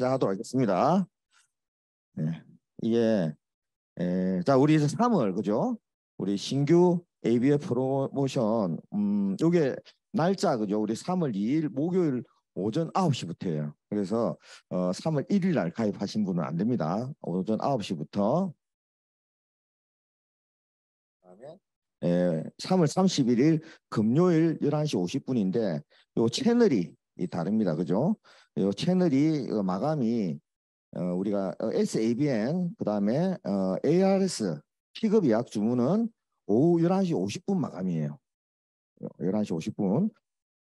시작하도록 하겠습니다. 네, 이게 에, 자 우리 이제 3월 그죠? 우리 신규 ABF 프로모션 음 요게 날짜 그죠? 우리 3월 2일 목요일 오전 9시부터예요. 그래서 어 3월 1일 날 가입하신 분은 안 됩니다. 오전 9시부터 그다음에 예, 3월 31일 금요일 11시 50분인데 요 채널이 이 다릅니다. 그죠? 요 채널이 어, 마감이 어, 우리가 어, SABN 그다음에 어, ARS 픽업 예약 주문은 오후 11시 50분 마감이에요. 11시 50분.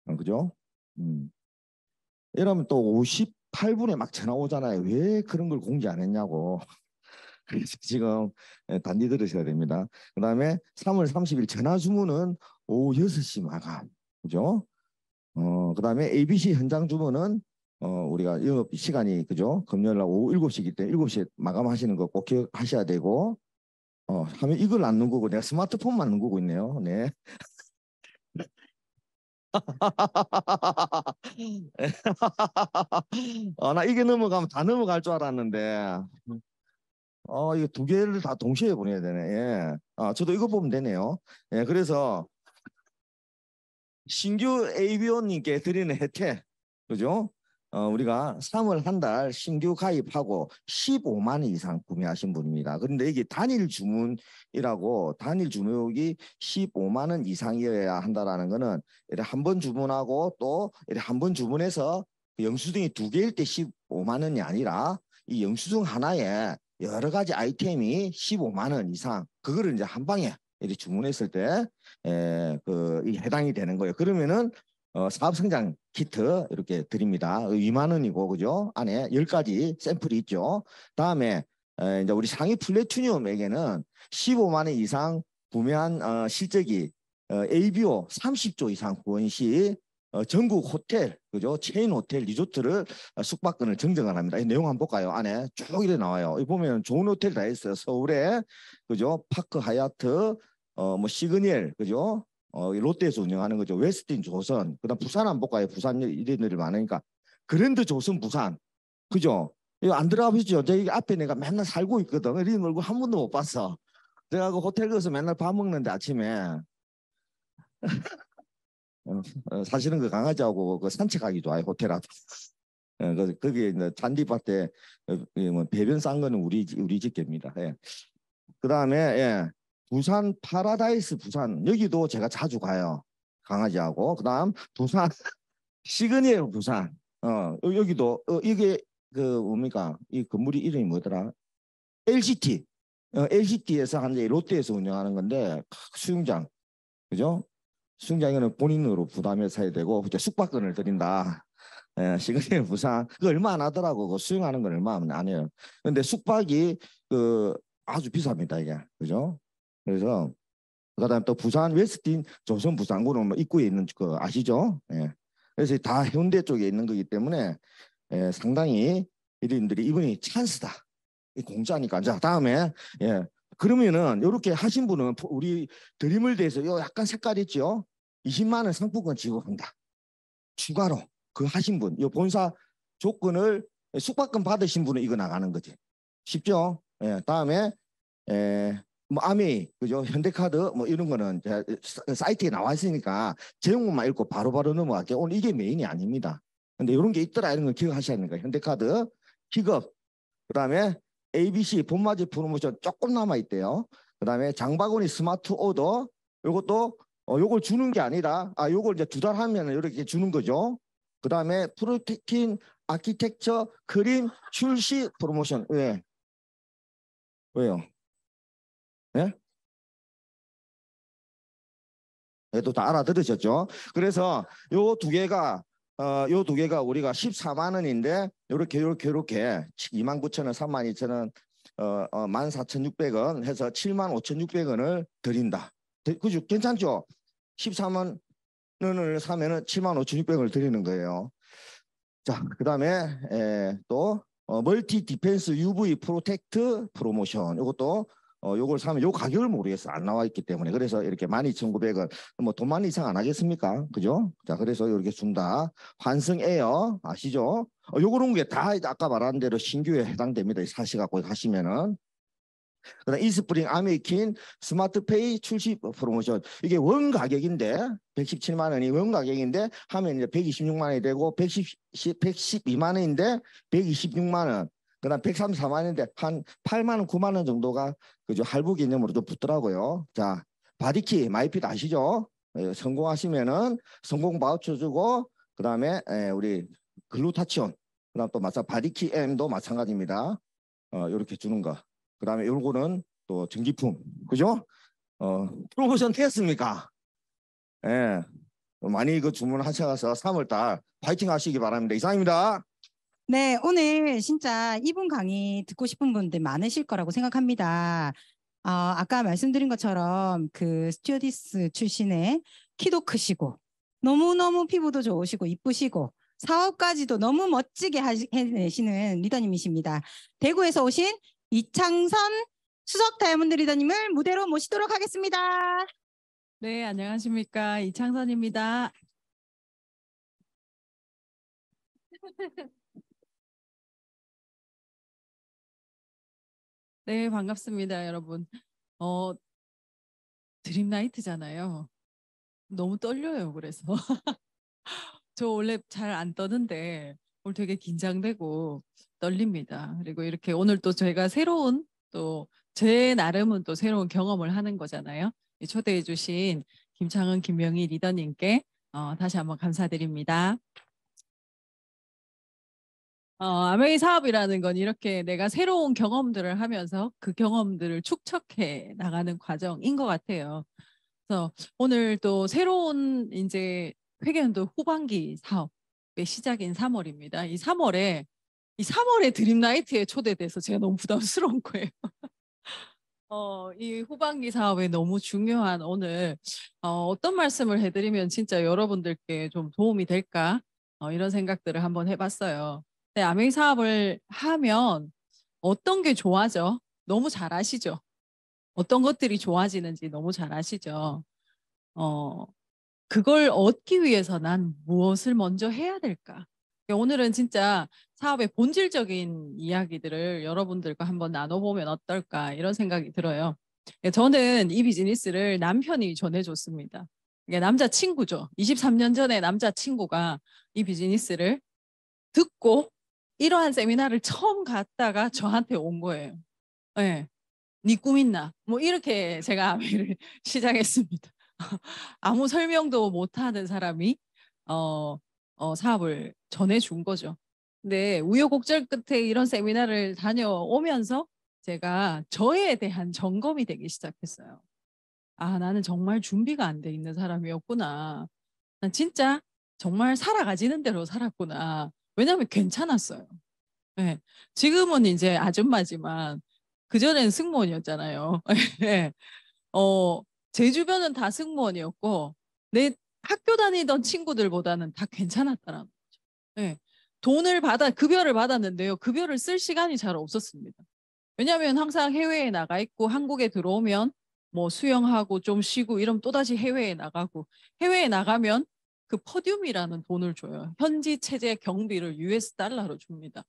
어, 그죠? 음. 이러면 또 58분에 막 전화 오잖아요. 왜 그런 걸 공지 안 했냐고. 그래서 지금 예, 단디 들으셔야 됩니다. 그 다음에 3월 30일 전화 주문은 오후 6시 마감. 그죠? 어, 그 다음에 ABC 현장 주문은 어, 우리가 영업 시간이 그죠? 금요일 날 오후 7시이기 때문에 7시에 마감하시는 거 꼭 기억하셔야 되고 어, 하면 이걸 안 누르고 내가 스마트폰만 누르고 있네요. 네. 어, 나 이게 넘어가면 다 넘어갈 줄 알았는데 어, 이거 두 개를 다 동시에 보내야 되네. 예. 아, 저도 이거 보면 되네요. 예, 그래서 신규 ABO님께 드리는 혜택, 그죠? 어, 우리가 3월 한 달 신규 가입하고 15만 원 이상 구매하신 분입니다. 그런데 이게 단일 주문이라고 단일 주문이 15만 원 이상이어야 한다라는 거는 한 번 주문하고 또 한 번 주문해서 영수증이 두 개일 때 15만 원이 아니라 이 영수증 하나에 여러 가지 아이템이 15만 원 이상 그거를 이제 한 방에 이렇게 주문했을 때 에, 그, 해당이 되는 거예요. 그러면은 어, 사업 성장 키트 이렇게 드립니다. 2만 원이고 그죠? 안에 10가지 샘플이 있죠. 다음에 에, 이제 우리 상위 플래티늄에게는 15만 원 이상 구매한 어, 실적이 어, ABO 30조 이상 후원 시 어, 전국 호텔, 그죠? 체인 호텔, 리조트를 어, 숙박권을 증정을 합니다. 이 내용 한번 볼까요? 안에 쭉 이래 나와요. 이 보면 좋은 호텔 다 있어요. 서울에, 그죠? 파크 하얏트, 어, 뭐 시그니엘, 그죠? 어, 롯데에서 운영하는 거죠. 웨스틴 조선, 그다음 부산 볼까요? 부산 이런 들 많으니까 그랜드 조선 부산, 그죠? 이거 안 들어가 보시죠. 저기 앞에 내가 맨날 살고 있거든. 이런 얼굴 한 번도 못 봤어. 내가 그 호텔 가서 맨날 밥 먹는데 아침에 어, 어, 사실은 그 강아지하고 그 산책하기 좋아요 호텔 앞. 어, 그 거기 잔디밭에 어, 뭐 배변 싼 거는 우리 우리 집게입니다. 예. 그 다음에 예. 부산 파라다이스 부산. 여기도 제가 자주 가요. 강아지하고. 그다음 부산 시그니엘 부산. 어 여기도 어, 이게 그 뭡니까? 이 건물이 이름이 뭐더라? LCT 어, LCT에서 한 롯데에서 운영하는 건데 수영장. 그죠? 수영장에는 본인으로 부담해서 해야 되고 이제 숙박권을 드린다. 예, 시그니엘 부산. 그 얼마 안 하더라고. 그 수영하는 건 얼마 안 해요. 근데 숙박이 그 아주 비쌉니다 이게. 그죠? 그래서 그다음 또 부산 웨스틴 조선 부산구는 뭐 입구에 있는 그 아시죠? 예. 그래서 다 해운대 쪽에 있는 거기 때문에 예, 상당히 이들이 이번이 찬스다. 이 공짜니까 자 다음에 예 그러면은 이렇게 하신 분은 우리 드림을 대해서 요 약간 색깔 있죠? 20만 원 상품권 지급한다. 추가로 그 하신 분, 이 본사 조건을 숙박금 받으신 분은 이거 나가는 거지. 쉽죠? 예, 다음에 에, 뭐 아미 그죠? 현대카드 뭐 이런 거는 사이트에 나와 있으니까 제목만 읽고 바로바로 넘어갈게요. 오늘 이게 메인이 아닙니다. 근데 이런 게 있더라 이런 거 기억하셔야 되는 거예요. 현대카드 픽업 그다음에 ABC 봄맞이 프로모션 조금 남아 있대요. 그다음에 장바구니 스마트 오더 이것도 어, 요걸 주는 게 아니라 아 요걸 이제 두 달 하면 이렇게 주는 거죠. 그다음에 프로텍틴 아키텍처 크림 출시 프로모션 왜 왜요? 예? 얘도 다 알아들으셨죠? 그래서 요 두 개가 어, 요 두 개가 우리가 14만 원인데 요렇게 요렇게 요렇게 2만 9천 원, 3만 2천 원, 어, 어 14,600원 해서 7만 5,600원을 드린다. 그죠? 괜찮죠? 14만 원을 사면은 7만 5,600원을 드리는 거예요. 자, 그 다음에 또 어, 멀티 디펜스 UV 프로텍트 프로모션 이것도 어, 요걸 사면 요 가격을 모르겠어. 안 나와 있기 때문에. 그래서 이렇게 12,900원. 뭐 돈만 이상 안 하겠습니까? 그죠? 자, 그래서 이렇게 준다. 환승 에어 아시죠? 어, 요런 게 다 아까 말한 대로 신규에 해당됩니다. 사시 갖고 가시면은. 그 다음 이스프링 아메이킨 스마트페이 출시 프로모션 이게 원 가격인데 117만 원이 원 가격인데 하면 이제 126만 원이 되고 110, 112만 원인데 126만 원 그다음 134만 원인데 한 8만 원, 9만 원 정도가 그죠 할부 개념으로 좀 붙더라고요. 자 바디키 마이핏 아시죠? 예, 성공하시면은 성공 바우처 주고 그다음에 예, 우리 글루타치온 그다음 또 마찬 바디키 M도 마찬가지입니다. 어 이렇게 주는 거. 그다음에 요거는 또 전기품 그죠? 어 프로모션 되었습니까? 예. 많이 그 주문하셔서 3월 달 파이팅 하시기 바랍니다. 이상입니다. 네, 오늘 진짜 이분 강의 듣고 싶은 분들 많으실 거라고 생각합니다. 어, 아까 말씀드린 것처럼 그 스튜어디스 출신의 키도 크시고 너무너무 피부도 좋으시고 이쁘시고 사업까지도 너무 멋지게 해내시는 리더님이십니다. 대구에서 오신 이창선 수석 다이아몬드 리더님을 무대로 모시도록 하겠습니다. 네, 안녕하십니까. 이창선입니다. 네, 반갑습니다, 여러분. 어, 드림나이트잖아요. 너무 떨려요, 그래서. 저 원래 잘 안 떠는데 오늘 되게 긴장되고 떨립니다. 그리고 이렇게 오늘 또 저희가 새로운 또 제 나름은 또 새로운 경험을 하는 거잖아요. 초대해 주신 김창은, 김명희 리더님께 어, 다시 한번 감사드립니다. 어, 아메이 사업이라는 건 이렇게 내가 새로운 경험들을 하면서 그 경험들을 축적해 나가는 과정인 것 같아요. 그래서 오늘 또 새로운 이제 회계연도 후반기 사업의 시작인 3월입니다. 이 3월에 이 3월에 드림나이트에 초대돼서 제가 너무 부담스러운 거예요. 어, 이 후반기 사업에 너무 중요한 오늘 어, 어떤 말씀을 해드리면 진짜 여러분들께 좀 도움이 될까 어, 이런 생각들을 한번 해봤어요. 네, 아메이 사업을 하면 어떤 게 좋아져? 너무 잘 아시죠? 어떤 것들이 좋아지는지 너무 잘 아시죠? 어, 그걸 얻기 위해서 난 무엇을 먼저 해야 될까? 오늘은 진짜 사업의 본질적인 이야기들을 여러분들과 한번 나눠보면 어떨까 이런 생각이 들어요. 예, 저는 이 비즈니스를 남편이 전해줬습니다. 남자친구죠. 23년 전에 남자친구가 이 비즈니스를 듣고 이러한 세미나를 처음 갔다가 저한테 온 거예요. 네. 네꿈 있나? 뭐 이렇게 제가 아메를 시작했습니다. 아무 설명도 못하는 사람이 어, 어, 사업을 전해준 거죠. 근데 우여곡절 끝에 이런 세미나를 다녀오면서 제가 저에 대한 점검이 되기 시작했어요. 아, 나는 정말 준비가 안 돼 있는 사람이었구나. 난 진짜 정말 살아가지는 대로 살았구나. 왜냐하면 괜찮았어요. 네. 지금은 이제 아줌마지만 그전엔 승무원이었잖아요. 네. 어, 제 주변은 다 승무원이었고 내 학교 다니던 친구들보다는 다 괜찮았다라는 거죠. 네. 돈을 받아 급여를 받았는데요. 급여를 쓸 시간이 잘 없었습니다. 왜냐하면 항상 해외에 나가 있고 한국에 들어오면 뭐 수영하고 좀 쉬고 이러면 또다시 해외에 나가고 해외에 나가면 그 퍼듐이라는 돈을 줘요. 현지 체제 경비를 US 달러로 줍니다.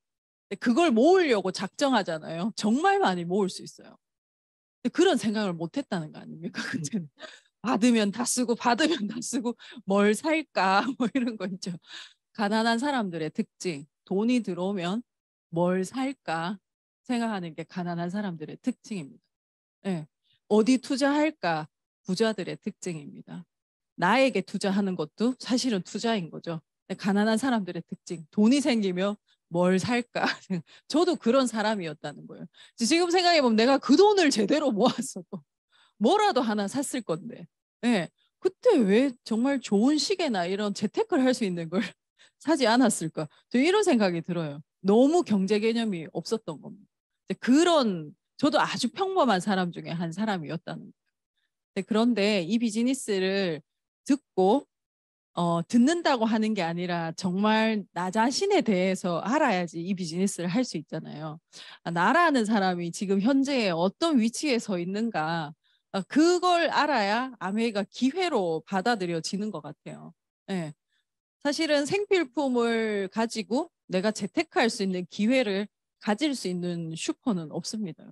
그걸 모으려고 작정하잖아요. 정말 많이 모을 수 있어요. 그런 생각을 못 했다는 거 아닙니까? 그때는. 받으면 다 쓰고 받으면 다 쓰고 뭘 살까 뭐 이런 거 있죠. 가난한 사람들의 특징, 돈이 들어오면 뭘 살까 생각하는 게 가난한 사람들의 특징입니다. 네. 어디 투자할까 부자들의 특징입니다. 나에게 투자하는 것도 사실은 투자인 거죠. 가난한 사람들의 특징, 돈이 생기면 뭘 살까? 저도 그런 사람이었다는 거예요. 지금 생각해보면 내가 그 돈을 제대로 모았어도 뭐라도 하나 샀을 건데. 네. 그때 왜 정말 좋은 시계나 이런 재테크를 할 수 있는 걸 사지 않았을까? 저 이런 생각이 들어요. 너무 경제 개념이 없었던 겁니다. 그런 저도 아주 평범한 사람 중에 한 사람이었다는 거예요. 그런데 이 비즈니스를 듣고 어, 듣는다고 하는 게 아니라 정말 나 자신에 대해서 알아야지 이 비즈니스를 할 수 있잖아요. 아, 나라는 사람이 지금 현재 어떤 위치에 서 있는가 아, 그걸 알아야 아메이가 기회로 받아들여지는 것 같아요. 네. 사실은 생필품을 가지고 내가 재테크할 수 있는 기회를 가질 수 있는 슈퍼는 없습니다.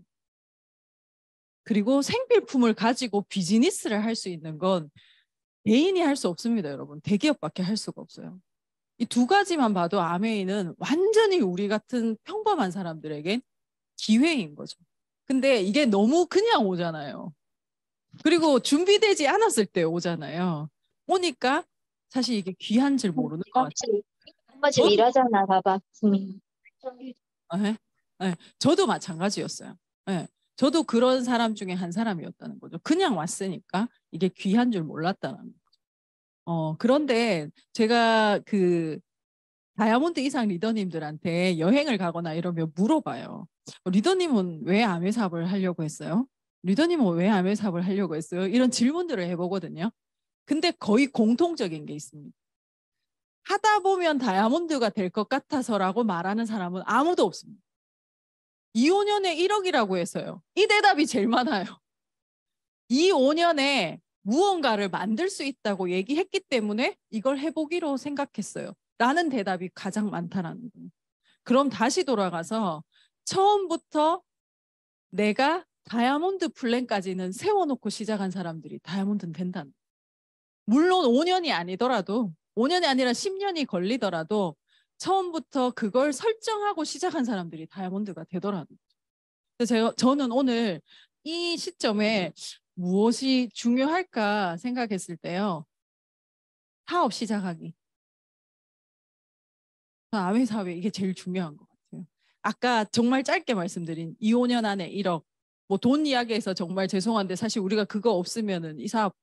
그리고 생필품을 가지고 비즈니스를 할 수 있는 건 개인이 할 수 없습니다, 여러분. 대기업밖에 할 수가 없어요. 이 두 가지만 봐도 아메이는 완전히 우리 같은 평범한 사람들에겐 기회인 거죠. 근데 이게 너무 그냥 오잖아요. 그리고 준비되지 않았을 때 오잖아요. 오니까 사실 이게 귀한 줄 모르는 것 같아요. 엄마 지금 어? 일하잖아, 봐봐. 음. 네. 네. 저도 마찬가지였어요. 네. 저도 그런 사람 중에 한 사람이었다는 거죠. 그냥 왔으니까 이게 귀한 줄 몰랐다는 거죠. 어, 그런데 제가 그 다이아몬드 이상 리더님들한테 여행을 가거나 이러면 물어봐요. 리더님은 왜 아메 사업을 하려고 했어요? 리더님은 왜 아메 사업을 하려고 했어요? 이런 질문들을 해보거든요. 근데 거의 공통적인 게 있습니다. 하다 보면 다이아몬드가 될 것 같아서라고 말하는 사람은 아무도 없습니다. 2, 5년에 1억이라고 해서요. 이 대답이 제일 많아요. 2, 5년에 무언가를 만들 수 있다고 얘기했기 때문에 이걸 해보기로 생각했어요. 라는 대답이 가장 많다라는 거예요. 그럼 다시 돌아가서 처음부터 내가 다이아몬드 플랜까지는 세워놓고 시작한 사람들이 다이아몬드는 된다는 거예요. 물론 5년이 아니더라도 5년이 아니라 10년이 걸리더라도 처음부터 그걸 설정하고 시작한 사람들이 다이아몬드가 되더라고요. 그래서 제가 저는 오늘 이 시점에 무엇이 중요할까 생각했을 때요. 사업 시작하기. 아메 사업에 이게 제일 중요한 것 같아요. 아까 정말 짧게 말씀드린 2, 5년 안에 1억. 뭐 돈 이야기해서 정말 죄송한데 사실 우리가 그거 없으면은 이 사업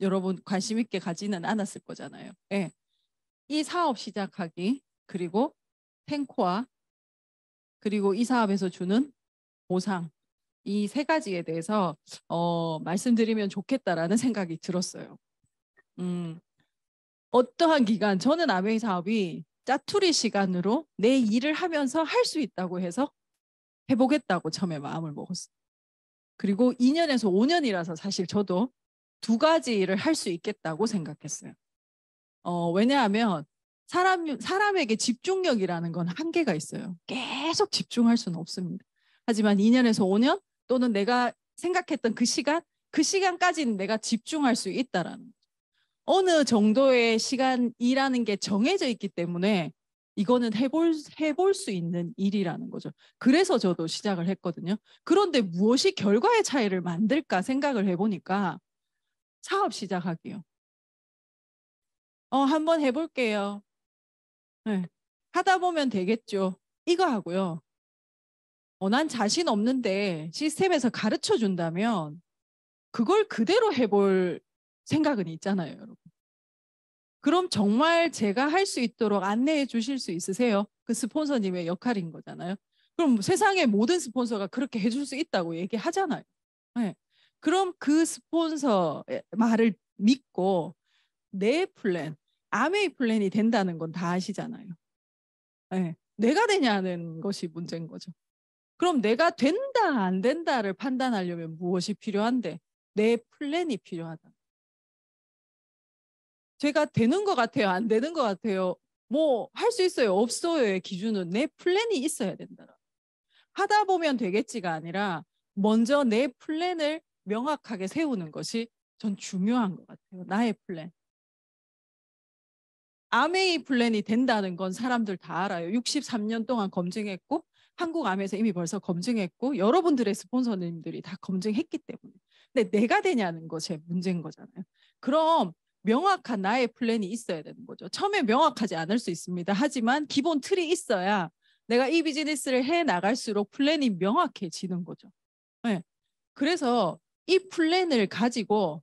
여러분 관심 있게 가지는 않았을 거잖아요. 예. 이 사업 시작하기 그리고 탱코와 그리고 이 사업에서 주는 보상 이 세 가지에 대해서 어, 말씀드리면 좋겠다라는 생각이 들었어요. 음, 어떠한 기간 저는 아메이 사업이 짜투리 시간으로 내 일을 하면서 할 수 있다고 해서 해보겠다고 처음에 마음을 먹었어요. 그리고 2년에서 5년이라서 사실 저도 두 가지 일을 할 수 있겠다고 생각했어요. 어, 왜냐하면 사람, 사람에게 집중력이라는 건 한계가 있어요. 계속 집중할 수는 없습니다. 하지만 2년에서 5년 또는 내가 생각했던 그 시간, 그 시간까지는 내가 집중할 수 있다라는 거죠. 어느 정도의 시간이라는 게 정해져 있기 때문에 이거는 해볼, 해볼 수 있는 일이라는 거죠. 그래서 저도 시작을 했거든요. 그런데 무엇이 결과의 차이를 만들까 생각을 해보니까 사업 시작하기요. 어, 한번 해볼게요. 네. 하다 보면 되겠죠. 이거 하고요. 어, 난 자신 없는데 시스템에서 가르쳐 준다면 그걸 그대로 해볼 생각은 있잖아요, 여러분. 그럼 정말 제가 할 수 있도록 안내해 주실 수 있으세요? 그 스폰서님의 역할인 거잖아요. 그럼 세상의 모든 스폰서가 그렇게 해줄 수 있다고 얘기하잖아요. 네. 그럼 그 스폰서의 말을 믿고 내 플랜, 암웨이 플랜이 된다는 건 다 아시잖아요. 네. 내가 되냐는 것이 문제인 거죠. 그럼 내가 된다, 안 된다를 판단하려면 무엇이 필요한데? 내 플랜이 필요하다. 제가 되는 것 같아요, 안 되는 것 같아요. 뭐 할 수 있어요, 없어요의 기준은 내 플랜이 있어야 된다. 하다 보면 되겠지가 아니라 먼저 내 플랜을 명확하게 세우는 것이 전 중요한 것 같아요. 나의 플랜. 암웨이 플랜이 된다는 건 사람들 다 알아요. 63년 동안 검증했고 한국 암웨이에서 이미 벌써 검증했고 여러분들의 스폰서님들이 다 검증했기 때문에. 근데 내가 되냐는 것이 문제인 거잖아요. 그럼 명확한 나의 플랜이 있어야 되는 거죠. 처음에 명확하지 않을 수 있습니다. 하지만 기본 틀이 있어야 내가 이 비즈니스를 해 나갈수록 플랜이 명확해지는 거죠. 네. 그래서 이 플랜을 가지고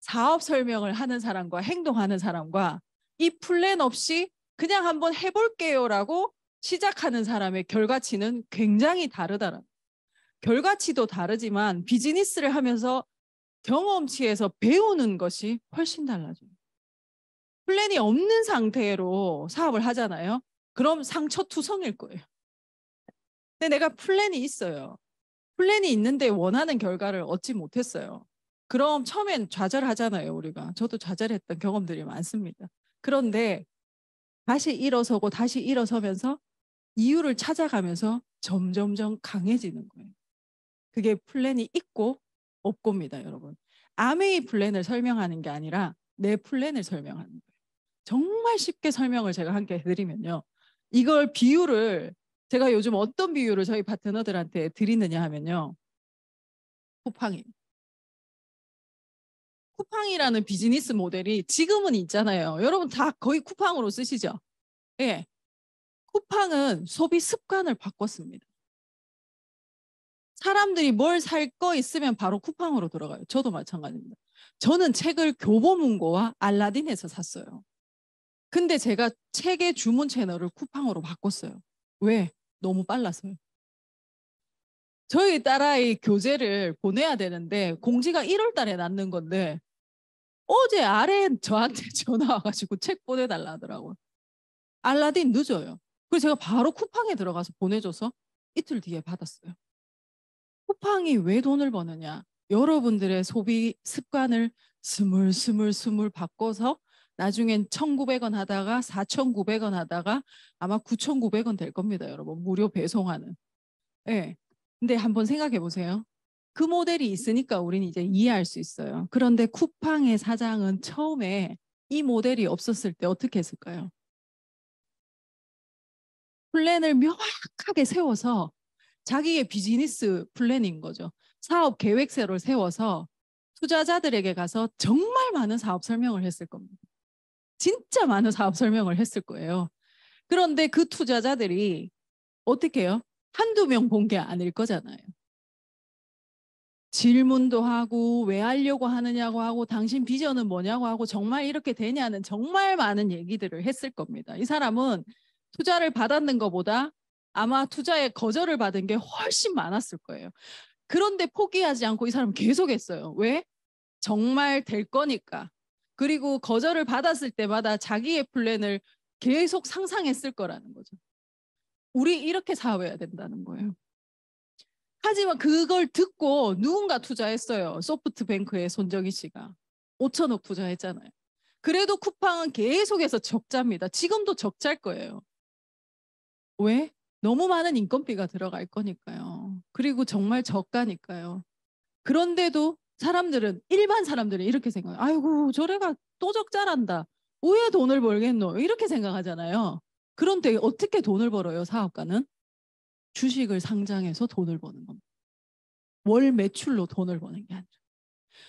사업 설명을 하는 사람과 행동하는 사람과 이 플랜 없이 그냥 한번 해볼게요라고 시작하는 사람의 결과치는 굉장히 다르다라. 결과치도 다르지만 비즈니스를 하면서 경험치에서 배우는 것이 훨씬 달라져요. 플랜이 없는 상태로 사업을 하잖아요. 그럼 상처투성일 거예요. 근데 내가 플랜이 있어요. 플랜이 있는데 원하는 결과를 얻지 못했어요. 그럼 처음엔 좌절하잖아요, 우리가. 저도 좌절했던 경험들이 많습니다. 그런데 다시 일어서고 다시 일어서면서 이유를 찾아가면서 점점점 강해지는 거예요. 그게 플랜이 있고 없고입니다, 여러분. 암웨이 플랜을 설명하는 게 아니라 내 플랜을 설명하는 거예요. 정말 쉽게 설명을 제가 함께 해드리면요. 이걸 비유를 제가 요즘 어떤 비유를 저희 파트너들한테 드리느냐 하면요. 쿠팡이. 쿠팡이라는 비즈니스 모델이 지금은 있잖아요. 여러분 다 거의 쿠팡으로 쓰시죠? 예. 쿠팡은 소비 습관을 바꿨습니다. 사람들이 뭘 살 거 있으면 바로 쿠팡으로 들어가요. 저도 마찬가지입니다. 저는 책을 교보문고와 알라딘에서 샀어요. 근데 제가 책의 주문 채널을 쿠팡으로 바꿨어요. 왜? 너무 빨라서요. 저희 딸아이 교재를 보내야 되는데 공지가 1월 달에 났는 건데 어제 아래 저한테 전화 와가지고 책 보내달라 하더라고요. 알라딘 늦어요. 그래서 제가 바로 쿠팡에 들어가서 보내줘서 이틀 뒤에 받았어요. 쿠팡이 왜 돈을 버느냐? 여러분들의 소비 습관을 스물스물스물 바꿔서 나중엔 1,900원 하다가 4,900원 하다가 아마 9,900원 될 겁니다, 여러분. 무료 배송하는. 예. 네. 근데 한번 생각해 보세요. 그 모델이 있으니까 우리는 이제 이해할 수 있어요. 그런데 쿠팡의 사장은 처음에 이 모델이 없었을 때 어떻게 했을까요? 플랜을 명확하게 세워서 자기의 비즈니스 플랜인 거죠. 사업 계획서를 세워서 투자자들에게 가서 정말 많은 사업 설명을 했을 겁니다. 진짜 많은 사업 설명을 했을 거예요. 그런데 그 투자자들이 어떻게 해요? 한두 명 본 게 아닐 거잖아요. 질문도 하고 왜 하려고 하느냐고 하고 당신 비전은 뭐냐고 하고 정말 이렇게 되냐는 정말 많은 얘기들을 했을 겁니다. 이 사람은 투자를 받았는 것보다 아마 투자에 거절을 받은 게 훨씬 많았을 거예요. 그런데 포기하지 않고 이 사람은 계속 했어요. 왜? 정말 될 거니까. 그리고 거절을 받았을 때마다 자기의 플랜을 계속 상상했을 거라는 거죠. 우리 이렇게 사업해야 된다는 거예요. 하지만 그걸 듣고 누군가 투자했어요. 소프트뱅크의 손정희 씨가 5천억 투자했잖아요. 그래도 쿠팡은 계속해서 적자입니다. 지금도 적자일 거예요. 왜? 너무 많은 인건비가 들어갈 거니까요. 그리고 정말 저가니까요. 그런데도 사람들은 일반 사람들은 이렇게 생각해요. 아이고 저래가 또 적자란다. 왜 돈을 벌겠노? 이렇게 생각하잖아요. 그런데 어떻게 돈을 벌어요? 사업가는 주식을 상장해서 돈을 버는 겁니다. 월 매출로 돈을 버는 게 아니라.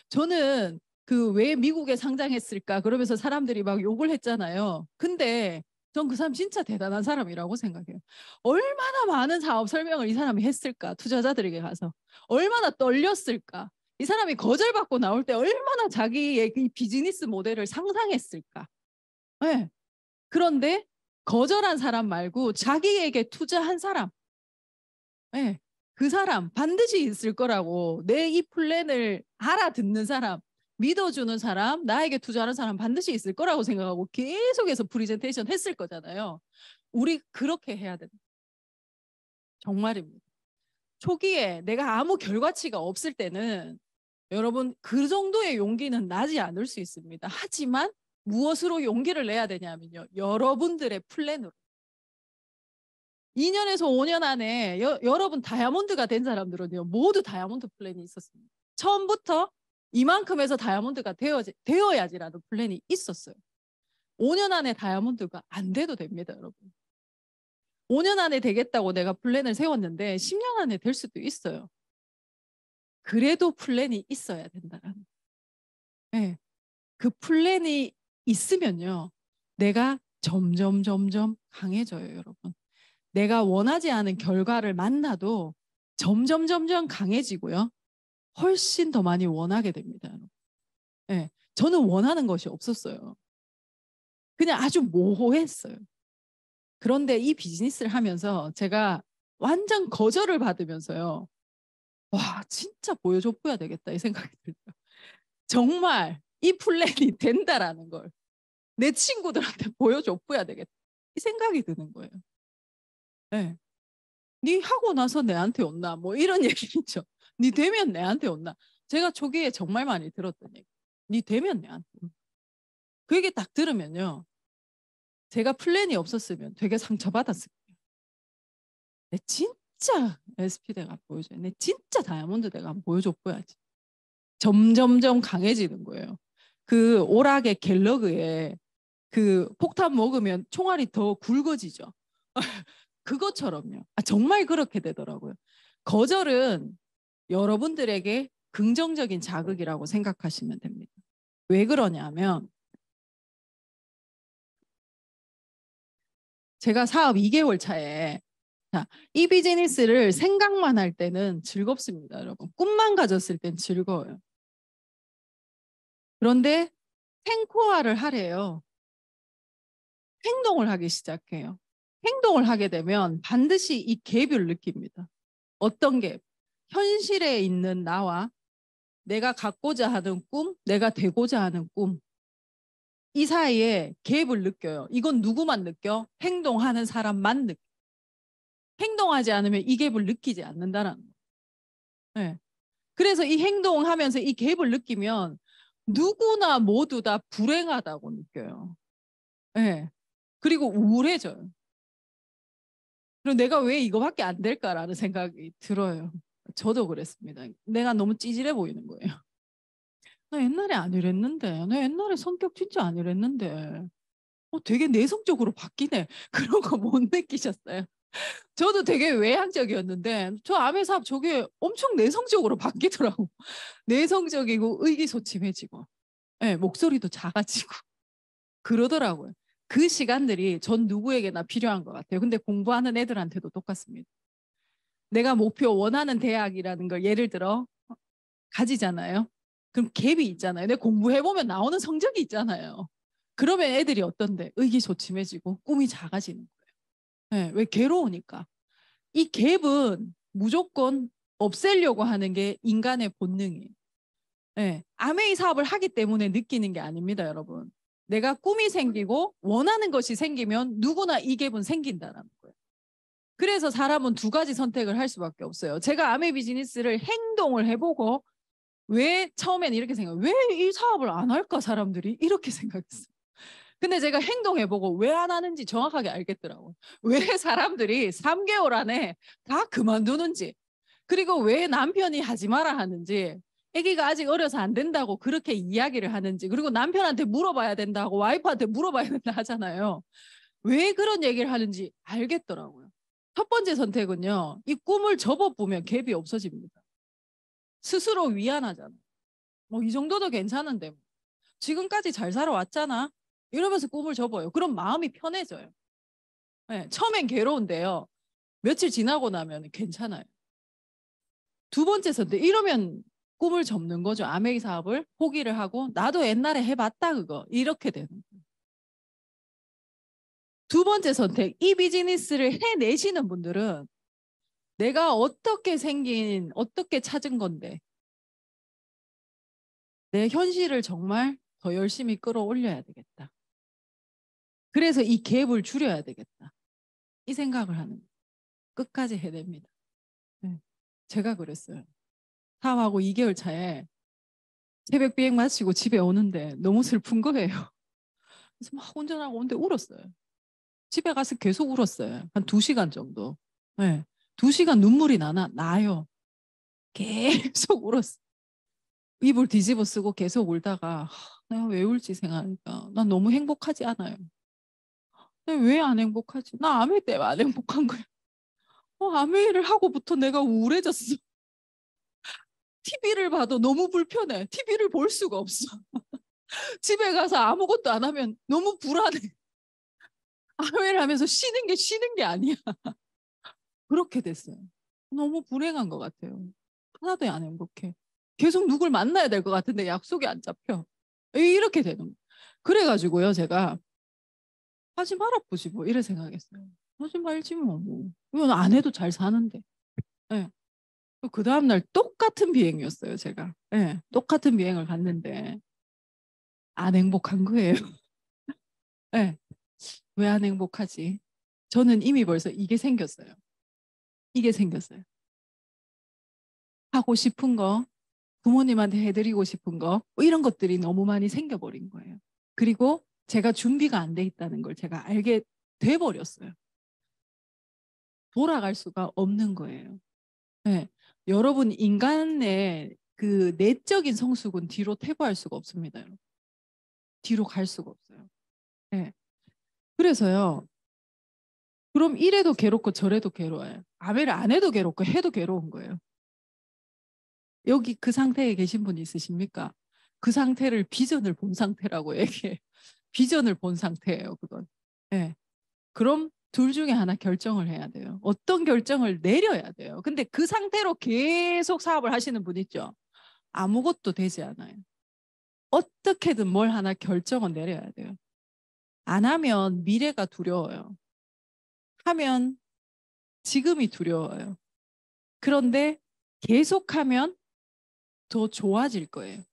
저는 그 왜 미국에 상장했을까 그러면서 사람들이 막 욕을 했잖아요. 근데 전 그 사람 진짜 대단한 사람이라고 생각해요. 얼마나 많은 사업 설명을 이 사람이 했을까? 투자자들에게 가서 얼마나 떨렸을까? 이 사람이 거절받고 나올 때 얼마나 자기의 이 비즈니스 모델을 상상했을까? 네. 그런데 거절한 사람 말고 자기에게 투자한 사람, 네. 그 사람 반드시 있을 거라고 내 이 플랜을 알아듣는 사람, 믿어주는 사람, 나에게 투자하는 사람 반드시 있을 거라고 생각하고 계속해서 프리젠테이션 했을 거잖아요. 우리 그렇게 해야 된다. 정말입니다. 초기에 내가 아무 결과치가 없을 때는 여러분 그 정도의 용기는 나지 않을 수 있습니다. 하지만 무엇으로 용기를 내야 되냐면요. 여러분들의 플랜으로. 2년에서 5년 안에 여, 여러분 다이아몬드가 된 사람들은요. 모두 다이아몬드 플랜이 있었습니다. 처음부터 이만큼에서 다이아몬드가 되어, 되어야지라는 플랜이 있었어요. 5년 안에 다이아몬드가 안 돼도 됩니다, 여러분. 5년 안에 되겠다고 내가 플랜을 세웠는데 10년 안에 될 수도 있어요. 그래도 플랜이 있어야 된다라는. 네. 그 플랜이 있으면요. 내가 점점 점점 강해져요, 여러분. 내가 원하지 않은 결과를 만나도 점점 점점 강해지고요. 훨씬 더 많이 원하게 됩니다. 네. 저는 원하는 것이 없었어요. 그냥 아주 모호했어요. 그런데 이 비즈니스를 하면서 제가 완전 거절을 받으면서요. 와 진짜 보여줘봐야 되겠다 이 생각이 들어요. 정말 이 플랜이 된다라는 걸 내 친구들한테 보여줘야 되겠다. 이 생각이 드는 거예요. 네. 네 하고 나서 내한테 온나 뭐 이런 얘기죠. 네 되면 내한테 온나. 제가 초기에 정말 많이 들었던 얘기. 네 되면 내한테 온나. 그 얘기 딱 들으면요. 제가 플랜이 없었으면 되게 상처받았을 거예요. 내 진짜 SP 대가 보여줘야 내 진짜 다이아몬드 대가 한번 보여줘봐야지. 점점점 강해지는 거예요. 그 오락의 갤러그에 그 폭탄 먹으면 총알이 더 굵어지죠. 그것처럼요. 아, 정말 그렇게 되더라고요. 거절은 여러분들에게 긍정적인 자극이라고 생각하시면 됩니다. 왜 그러냐면 제가 사업 2개월 차에 자, 이 비즈니스를 생각만 할 때는 즐겁습니다, 여러분. 꿈만 가졌을 땐 즐거워요. 그런데 생코화를 하래요. 행동을 하기 시작해요. 행동을 하게 되면 반드시 이 갭을 느낍니다. 어떤 갭? 현실에 있는 나와 내가 갖고자 하는 꿈, 내가 되고자 하는 꿈. 이 사이에 갭을 느껴요. 이건 누구만 느껴? 행동하는 사람만 느껴. 행동하지 않으면 이 갭을 느끼지 않는다는 거예요. 네. 그래서 이 행동하면서 이 갭을 느끼면 누구나 모두 다 불행하다고 느껴요. 네. 그리고 우울해져요. 그럼 내가 왜 이거밖에 안 될까라는 생각이 들어요. 저도 그랬습니다. 내가 너무 찌질해 보이는 거예요. 나 옛날에 안 이랬는데, 나 옛날에 성격 진짜 안 이랬는데, 어, 되게 내성적으로 바뀌네. 그런 거 못 느끼셨어요? 저도 되게 외향적이었는데, 저 암의 사업 저게 엄청 내성적으로 바뀌더라고. 내성적이고 의기소침해지고, 네, 목소리도 작아지고, 그러더라고요. 그 시간들이 전 누구에게나 필요한 것 같아요. 근데 공부하는 애들한테도 똑같습니다. 내가 목표 원하는 대학이라는 걸 예를 들어 가지잖아요. 그럼 갭이 있잖아요. 내가 공부해보면 나오는 성적이 있잖아요. 그러면 애들이 어떤데? 의기소침해지고 꿈이 작아지는 거예요. 네, 왜 괴로우니까. 이 갭은 무조건 없애려고 하는 게 인간의 본능이에요. 네, 아메이 사업을 하기 때문에 느끼는 게 아닙니다, 여러분. 내가 꿈이 생기고 원하는 것이 생기면 누구나 이 갭은 생긴다는 거예요. 그래서 사람은 두 가지 선택을 할 수밖에 없어요. 제가 아메 비즈니스를 행동을 해보고 왜 처음에는 이렇게 생각해요. 왜이 사업을 안 할까 사람들이 이렇게 생각했어요. 근데 제가 행동해보고 왜 안 하는지 정확하게 알겠더라고요. 왜 사람들이 3개월 안에 다 그만두는지 그리고 왜 남편이 하지 마라 하는지 아기가 아직 어려서 안 된다고 그렇게 이야기를 하는지 그리고 남편한테 물어봐야 된다고 와이프한테 물어봐야 된다 하잖아요. 왜 그런 얘기를 하는지 알겠더라고요. 첫 번째 선택은요. 이 꿈을 접어보면 갭이 없어집니다. 스스로 위안하잖아. 뭐이 정도도 괜찮은데 뭐. 지금까지 잘 살아왔잖아. 이러면서 꿈을 접어요. 그럼 마음이 편해져요. 네, 처음엔 괴로운데요. 며칠 지나고 나면 괜찮아요. 두 번째 선택. 이러면 꿈을 접는 거죠. 아메이 사업을 포기를 하고 나도 옛날에 해봤다 그거 이렇게 되는 거예요. 두 번째 선택. 이 비즈니스를 해내시는 분들은 내가 어떻게 생긴 어떻게 찾은 건데 내 현실을 정말 더 열심히 끌어올려야 되겠다. 그래서 이 갭을 줄여야 되겠다. 이 생각을 하는 끝까지 해냅니다. 네. 제가 그랬어요. 사업하고 2개월 차에 새벽 비행 마치고 집에 오는데 너무 슬픈 거예요. 그래서 막 운전하고 오는데 울었어요. 집에 가서 계속 울었어요. 한 2시간 정도. 네. 2시간 눈물이 나나 나요. 계속 울었어. 입을 뒤집어 쓰고 계속 울다가 내가 왜 울지 생각하니까 난 너무 행복하지 않아요. 왜 안 행복하지? 나 아메 때문에 안 행복한 거야. 어, 아메를 하고부터 내가 우울해졌어. TV를 봐도 너무 불편해. TV를 볼 수가 없어. 집에 가서 아무것도 안 하면 너무 불안해. 아메를 하면서 쉬는 게 쉬는 게 아니야. 그렇게 됐어요. 너무 불행한 것 같아요. 하나도 안 행복해. 계속 누굴 만나야 될 것 같은데 약속이 안 잡혀. 이렇게 되는 거예요. 그래가지고요, 제가 하지 말아 보지 뭐 이래 생각했어요. 하지 말지 뭐. 뭐. 이건 안 해도 잘 사는데. 네. 그 다음날 똑같은 비행이었어요, 제가. 네. 똑같은 비행을 갔는데 안 행복한 거예요. 네. 왜안 행복하지? 저는 이미 벌써 이게 생겼어요. 이게 생겼어요. 하고 싶은 거, 부모님한테 해드리고 싶은 거, 뭐 이런 것들이 너무 많이 생겨버린 거예요. 그리고 제가 준비가 안 돼 있다는 걸 제가 알게 돼 버렸어요. 돌아갈 수가 없는 거예요. 네. 여러분, 인간의 그 내적인 성숙은 뒤로 퇴보할 수가 없습니다. 여러분. 뒤로 갈 수가 없어요. 네. 그래서요. 그럼 이래도 괴롭고 저래도 괴로워요. 아벨을 안 해도 괴롭고 해도 괴로운 거예요. 여기 그 상태에 계신 분 있으십니까? 그 상태를 비전을 본 상태라고 얘기해. 비전을 본 상태예요, 그건. 예. 네. 그럼 둘 중에 하나 결정을 해야 돼요. 어떤 결정을 내려야 돼요. 근데 그 상태로 계속 사업을 하시는 분 있죠. 아무것도 되지 않아요. 어떻게든 뭘 하나 결정을 내려야 돼요. 안 하면 미래가 두려워요. 하면 지금이 두려워요. 그런데 계속하면 더 좋아질 거예요.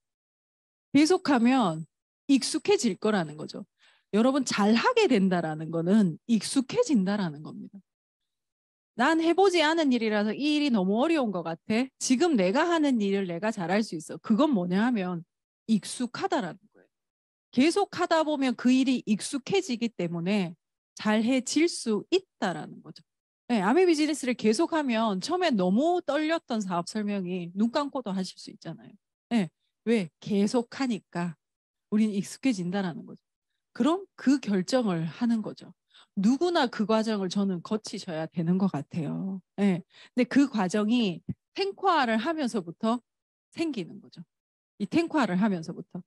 계속하면 익숙해질 거라는 거죠. 여러분 잘하게 된다라는 거는 익숙해진다라는 겁니다. 난 해보지 않은 일이라서 이 일이 너무 어려운 것 같아. 지금 내가 하는 일을 내가 잘할 수 있어. 그건 뭐냐 하면 익숙하다라는 거예요. 계속 하다 보면 그 일이 익숙해지기 때문에 잘해질 수 있다라는 거죠. 네, 아메 비즈니스를 계속하면 처음에 너무 떨렸던 사업 설명이 눈 감고도 하실 수 있잖아요. 네, 왜? 계속하니까 우리는 익숙해진다라는 거죠. 그럼 그 결정을 하는 거죠. 누구나 그 과정을 저는 거치셔야 되는 것 같아요. 네. 근데 그 과정이 탱화를 하면서부터 생기는 거죠. 이 탱화를 하면서부터.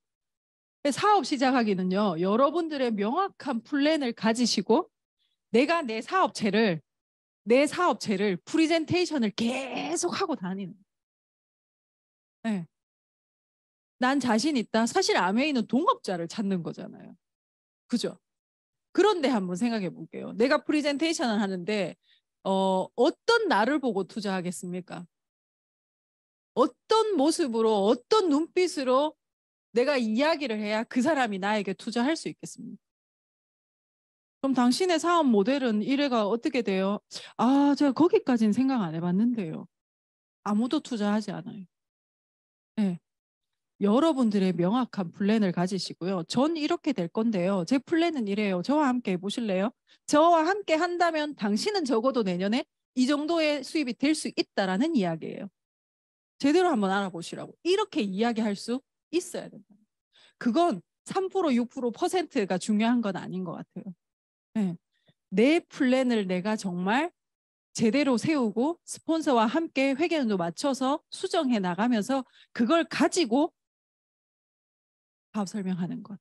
사업 시작하기는요, 여러분들의 명확한 플랜을 가지시고 내가 내 사업체를, 내 사업체를 프리젠테이션을 계속 하고 다니는. 네. 난 자신 있다. 사실 암웨이는 동업자를 찾는 거잖아요. 그죠? 그런데 한번 생각해 볼게요. 내가 프리젠테이션을 하는데 어, 어떤 나를 보고 투자하겠습니까? 어떤 모습으로 어떤 눈빛으로 내가 이야기를 해야 그 사람이 나에게 투자할 수 있겠습니까? 그럼 당신의 사업 모델은 일회가 어떻게 돼요? 아, 제가 거기까지는 생각 안 해봤는데요. 아무도 투자하지 않아요. 네. 여러분들의 명확한 플랜을 가지시고요. 전 이렇게 될 건데요. 제 플랜은 이래요. 저와 함께 해보실래요? 저와 함께 한다면 당신은 적어도 내년에 이 정도의 수입이 될 수 있다라는 이야기예요. 제대로 한번 알아보시라고. 이렇게 이야기할 수 있어야 된다. 그건 3% 6% 퍼센트가 중요한 건 아닌 것 같아요. 네. 내 플랜을 내가 정말 제대로 세우고 스폰서와 함께 회계연도 맞춰서 수정해 나가면서 그걸 가지고 사업 설명하는 것.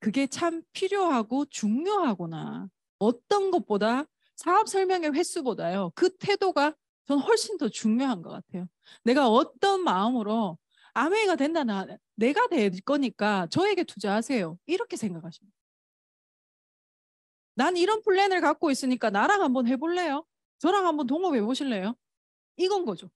그게 참 필요하고 중요하구나. 어떤 것보다 사업 설명의 횟수보다요. 그 태도가 전 훨씬 더 중요한 것 같아요. 내가 어떤 마음으로 아메이가 된다나 내가 될 거니까 저에게 투자하세요. 이렇게 생각하십니다. 난 이런 플랜을 갖고 있으니까 나랑 한번 해볼래요? 저랑 한번 동업해 보실래요? 이건 거죠.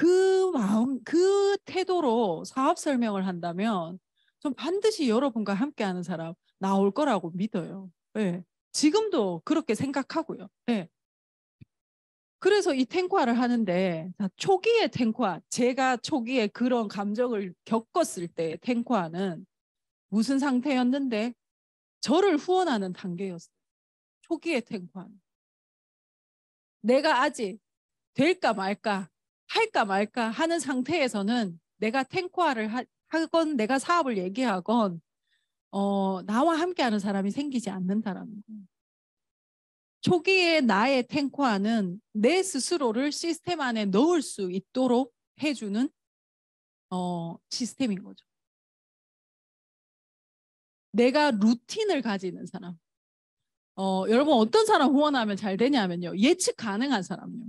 그 마음, 그 태도로 사업 설명을 한다면 좀 반드시 여러분과 함께하는 사람 나올 거라고 믿어요. 네. 지금도 그렇게 생각하고요. 네. 그래서 이 탱화를 하는데 초기의 탱화, 제가 초기에 그런 감정을 겪었을 때 탱화는 무슨 상태였는데 저를 후원하는 단계였어요. 초기의 탱화는. 내가 아직 될까 말까 할까 말까 하는 상태에서는 내가 탱커화를 하건 내가 사업을 얘기하건 어, 나와 함께하는 사람이 생기지 않는다라는 거예요. 초기에 나의 탱커화는 내 스스로를 시스템 안에 넣을 수 있도록 해주는 어, 시스템인 거죠. 내가 루틴을 가지는 사람. 어, 여러분 어떤 사람 후원하면 잘 되냐면요. 예측 가능한 사람요.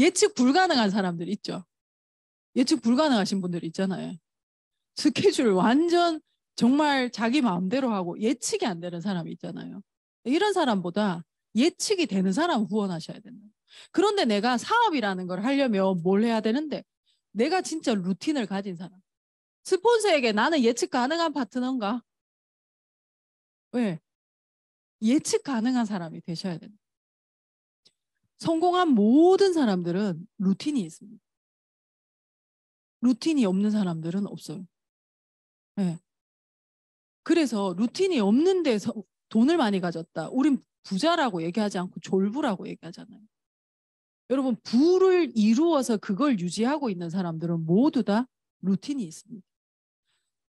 예측 불가능한 사람들 있죠. 예측 불가능하신 분들 있잖아요. 스케줄 완전 정말 자기 마음대로 하고 예측이 안 되는 사람이 있잖아요. 이런 사람보다 예측이 되는 사람 후원하셔야 된다. 그런데 내가 사업이라는 걸 하려면 뭘 해야 되는데 내가 진짜 루틴을 가진 사람. 스폰서에게 나는 예측 가능한 파트너인가? 왜? 예측 가능한 사람이 되셔야 됩니다. 성공한 모든 사람들은 루틴이 있습니다. 루틴이 없는 사람들은 없어요. 네. 그래서 루틴이 없는 데서 돈을 많이 가졌다. 우린 부자라고 얘기하지 않고 졸부라고 얘기하잖아요. 여러분 부를 이루어서 그걸 유지하고 있는 사람들은 모두 다 루틴이 있습니다.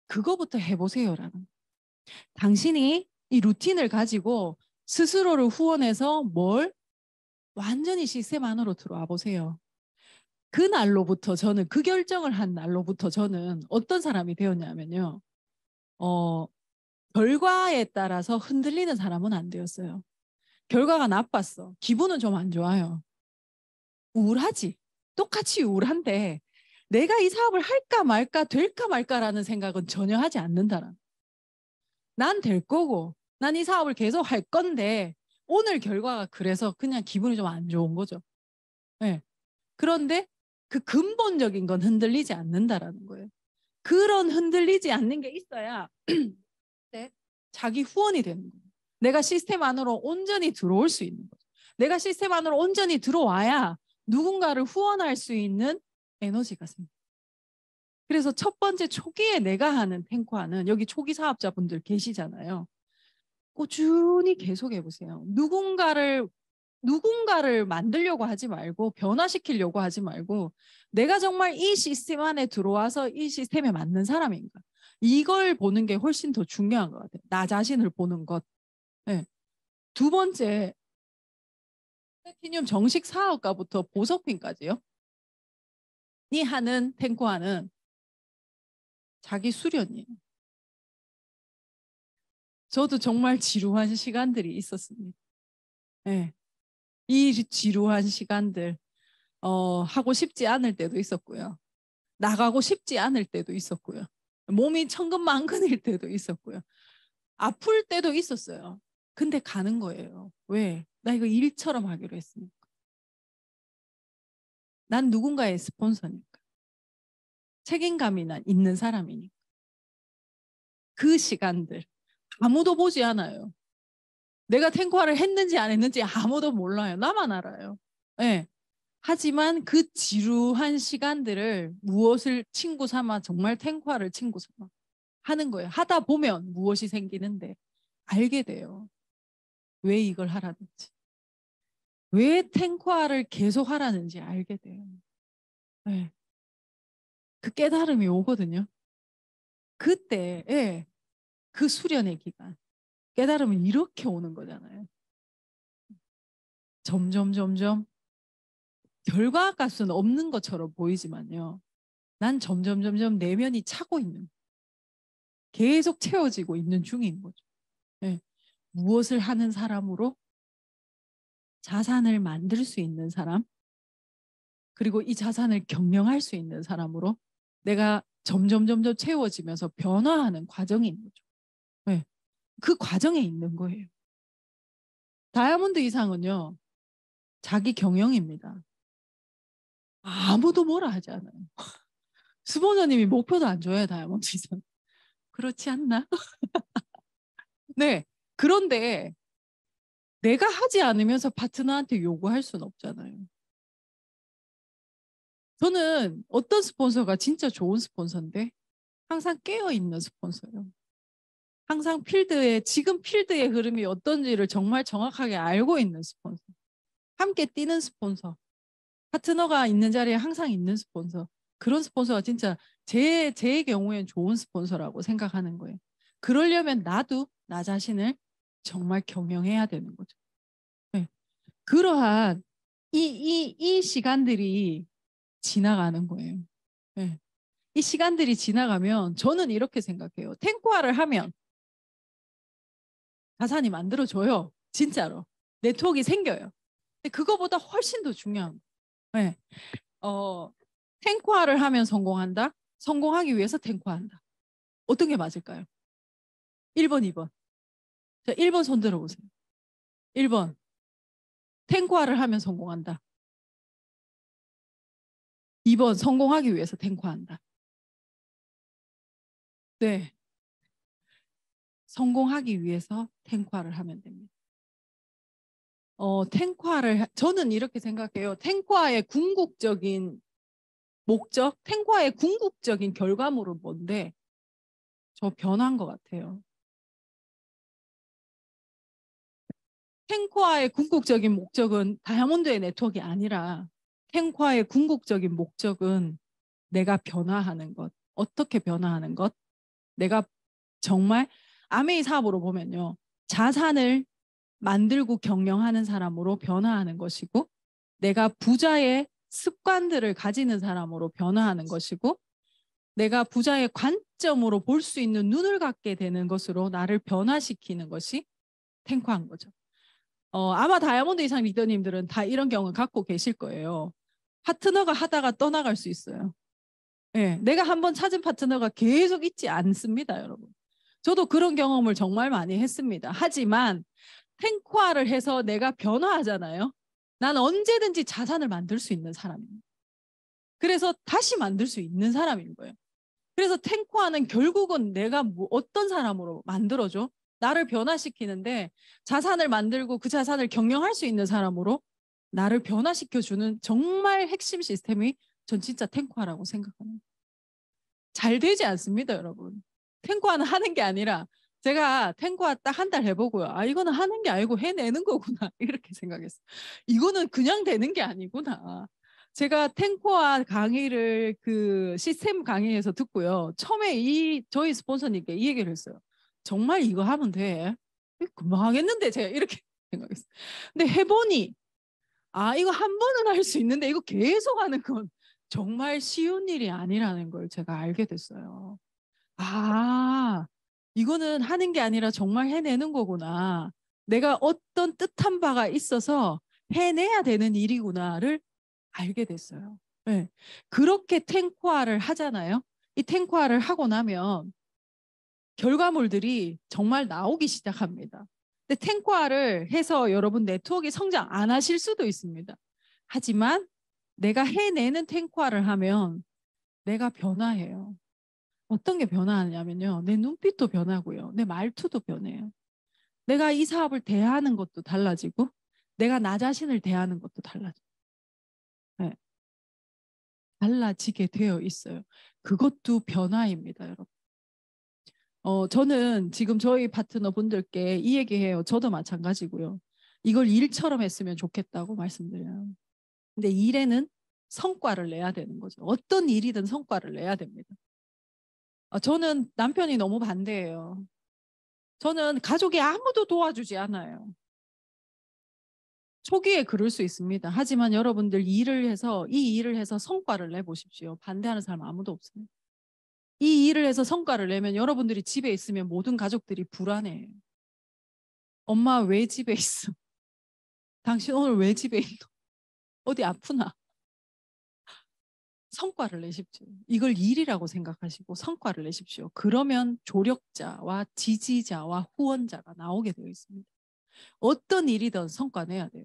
그거부터 해보세요라는. 당신이 이 루틴을 가지고 스스로를 후원해서 뭘 완전히 시스템 안으로 들어와 보세요. 그 날로부터 저는 그 결정을 한 날로부터 저는 어떤 사람이 되었냐면요. 어, 결과에 따라서 흔들리는 사람은 안 되었어요. 결과가 나빴어. 기분은 좀 안 좋아요. 우울하지. 똑같이 우울한데 내가 이 사업을 할까 말까 될까 말까라는 생각은 전혀 하지 않는다는. 난 될 거고 난 이 사업을 계속 할 건데 오늘 결과가 그래서 그냥 기분이 좀 안 좋은 거죠. 네. 그런데 그 근본적인 건 흔들리지 않는다라는 거예요. 그런 흔들리지 않는 게 있어야 네. 자기 후원이 되는 거예요. 내가 시스템 안으로 온전히 들어올 수 있는 거죠. 내가 시스템 안으로 온전히 들어와야 누군가를 후원할 수 있는 에너지가 생깁니다. 그래서 첫 번째 초기에 내가 하는 탱커하는 여기 초기 사업자분들 계시잖아요. 꾸준히 계속 해 보세요. 누군가를 누군가를 만들려고 하지 말고 변화시키려고 하지 말고 내가 정말 이 시스템 안에 들어와서 이 시스템에 맞는 사람인가 이걸 보는 게 훨씬 더 중요한 것 같아요. 나 자신을 보는 것. 네. 두 번째 플래티늄 정식 사업가부터 보석핀까지요. 이 하는 탱커하는 자기 수련이에요. 저도 정말 지루한 시간들이 있었습니다. 네. 이 지루한 시간들 어, 하고 싶지 않을 때도 있었고요. 나가고 싶지 않을 때도 있었고요. 몸이 천근만근일 때도 있었고요. 아플 때도 있었어요. 근데 가는 거예요. 왜? 나 이거 일처럼 하기로 했으니까. 난 누군가의 스폰서니까. 책임감이 난 있는 사람이니까. 그 시간들 아무도 보지 않아요. 내가 탱커화를 했는지 안 했는지 아무도 몰라요. 나만 알아요. 네. 하지만 그 지루한 시간들을 무엇을 친구 삼아 정말 탱커화를 친구 삼아 하는 거예요. 하다 보면 무엇이 생기는데 알게 돼요. 왜 이걸 하라는지. 왜 탱커화를 계속 하라는지 알게 돼요. 네. 그 깨달음이 오거든요. 그때, 예, 그 수련의 기간. 깨달음은 이렇게 오는 거잖아요. 점점 점점 결과 값은 없는 것처럼 보이지만요. 난 점점 점점 내면이 차고 있는 계속 채워지고 있는 중인 거죠. 네. 무엇을 하는 사람으로 자산을 만들 수 있는 사람 그리고 이 자산을 경영할 수 있는 사람으로 내가 점점 점점 채워지면서 변화하는 과정인 거죠. 네. 그 과정에 있는 거예요. 다이아몬드 이상은요, 자기 경영입니다. 아무도 뭐라 하지 않아요. 스폰서님이 목표도 안 줘요, 다이아몬드 이상. 그렇지 않나? 네. 그런데 내가 하지 않으면서 파트너한테 요구할 수는 없잖아요. 저는 어떤 스폰서가 진짜 좋은 스폰서인데 항상 깨어 있는 스폰서예요. 항상 필드에 지금 필드의 흐름이 어떤지를 정말 정확하게 알고 있는 스폰서. 함께 뛰는 스폰서. 파트너가 있는 자리에 항상 있는 스폰서. 그런 스폰서가 진짜 제, 제 경우엔 좋은 스폰서라고 생각하는 거예요. 그러려면 나도 나 자신을 정말 경영해야 되는 거죠. 네. 그러한 이, 이, 이 시간들이 지나가는 거예요. 네. 이 시간들이 지나가면 저는 이렇게 생각해요. 탱고화를 하면 자산이 만들어져요. 진짜로. 네트워크가 생겨요. 근데 그거보다 훨씬 더 중요한 네. 어, 탱크화를 하면 성공한다. 성공하기 위해서 탱크화한다. 어떤 게 맞을까요? 1번, 2번. 자, 1번 손 들어보세요. 1번. 탱크화를 하면 성공한다. 2번 성공하기 위해서 탱크화한다. 네. 성공하기 위해서 탱과를 하면 됩니다. 어, 탱과를 저는 이렇게 생각해요. 탱과의 궁극적인 목적, 탱과의 궁극적인 결과물은 뭔데? 저 변한 것 같아요. 탱과의 궁극적인 목적은 다이아몬드의 네트워크가 아니라 탱과의 궁극적인 목적은 내가 변화하는 것. 어떻게 변화하는 것? 내가 정말 아메이 사업으로 보면요. 자산을 만들고 경영하는 사람으로 변화하는 것이고 내가 부자의 습관들을 가지는 사람으로 변화하는 것이고 내가 부자의 관점으로 볼 수 있는 눈을 갖게 되는 것으로 나를 변화시키는 것이 탱크한 거죠. 어, 아마 다이아몬드 이상 리더님들은 다 이런 경험을 갖고 계실 거예요. 파트너가 하다가 떠나갈 수 있어요. 예, 내가 한번 찾은 파트너가 계속 있지 않습니다, 여러분. 저도 그런 경험을 정말 많이 했습니다. 하지만 탱크화를 해서 내가 변화하잖아요. 난 언제든지 자산을 만들 수 있는 사람입니다. 그래서 다시 만들 수 있는 사람인 거예요. 그래서 탱크화는 결국은 내가 뭐 어떤 사람으로 만들어줘? 나를 변화시키는데 자산을 만들고 그 자산을 경영할 수 있는 사람으로 나를 변화시켜주는 정말 핵심 시스템이 전 진짜 탱크화라고 생각합니다. 잘 되지 않습니다, 여러분. 탱크화는 하는 게 아니라 제가 탱고와 딱한 달 해보고요. 아 이거는 하는 게 아니고 해내는 거구나 이렇게 생각했어요. 이거는 그냥 되는 게 아니구나. 제가 탱코와 강의를 그 시스템 강의에서 듣고요. 처음에 이 저희 스폰서님께 이 얘기를 했어요. 정말 이거 하면 돼. 금방 하겠는데 제가 이렇게 생각했어요. 근데 해보니 아 이거 한 번은 할 수 있는데 이거 계속 하는 건 정말 쉬운 일이 아니라는 걸 제가 알게 됐어요. 아 이거는 하는 게 아니라 정말 해내는 거구나. 내가 어떤 뜻한 바가 있어서 해내야 되는 일이구나를 알게 됐어요. 네. 그렇게 탱크화를 하잖아요. 이 탱크화를 하고 나면 결과물들이 정말 나오기 시작합니다. 근데 탱크화를 해서 여러분 네트워크 성장 안 하실 수도 있습니다. 하지만 내가 해내는 탱크화를 하면 내가 변화해요. 어떤 게 변화하냐면요. 내 눈빛도 변하고요. 내 말투도 변해요. 내가 이 사업을 대하는 것도 달라지고 내가 나 자신을 대하는 것도 달라져. 네. 달라지게 되어 있어요. 그것도 변화입니다, 여러분. 어, 저는 지금 저희 파트너 분들께 이 얘기해요. 저도 마찬가지고요. 이걸 일처럼 했으면 좋겠다고 말씀드려요. 근데 일에는 성과를 내야 되는 거죠. 어떤 일이든 성과를 내야 됩니다. 어, 저는 남편이 너무 반대예요. 저는 가족이 아무도 도와주지 않아요. 초기에 그럴 수 있습니다. 하지만 여러분들 일을 해서 이 일을 해서 성과를 내 보십시오. 반대하는 사람 아무도 없어요. 이 일을 해서 성과를 내면 여러분들이 집에 있으면 모든 가족들이 불안해요. 엄마 왜 집에 있어? 당신 오늘 왜 집에 있노? 어디 아프나? 성과를 내십시오. 이걸 일이라고 생각하시고 성과를 내십시오. 그러면 조력자와 지지자와 후원자가 나오게 되어 있습니다. 어떤 일이든 성과 내야 돼요.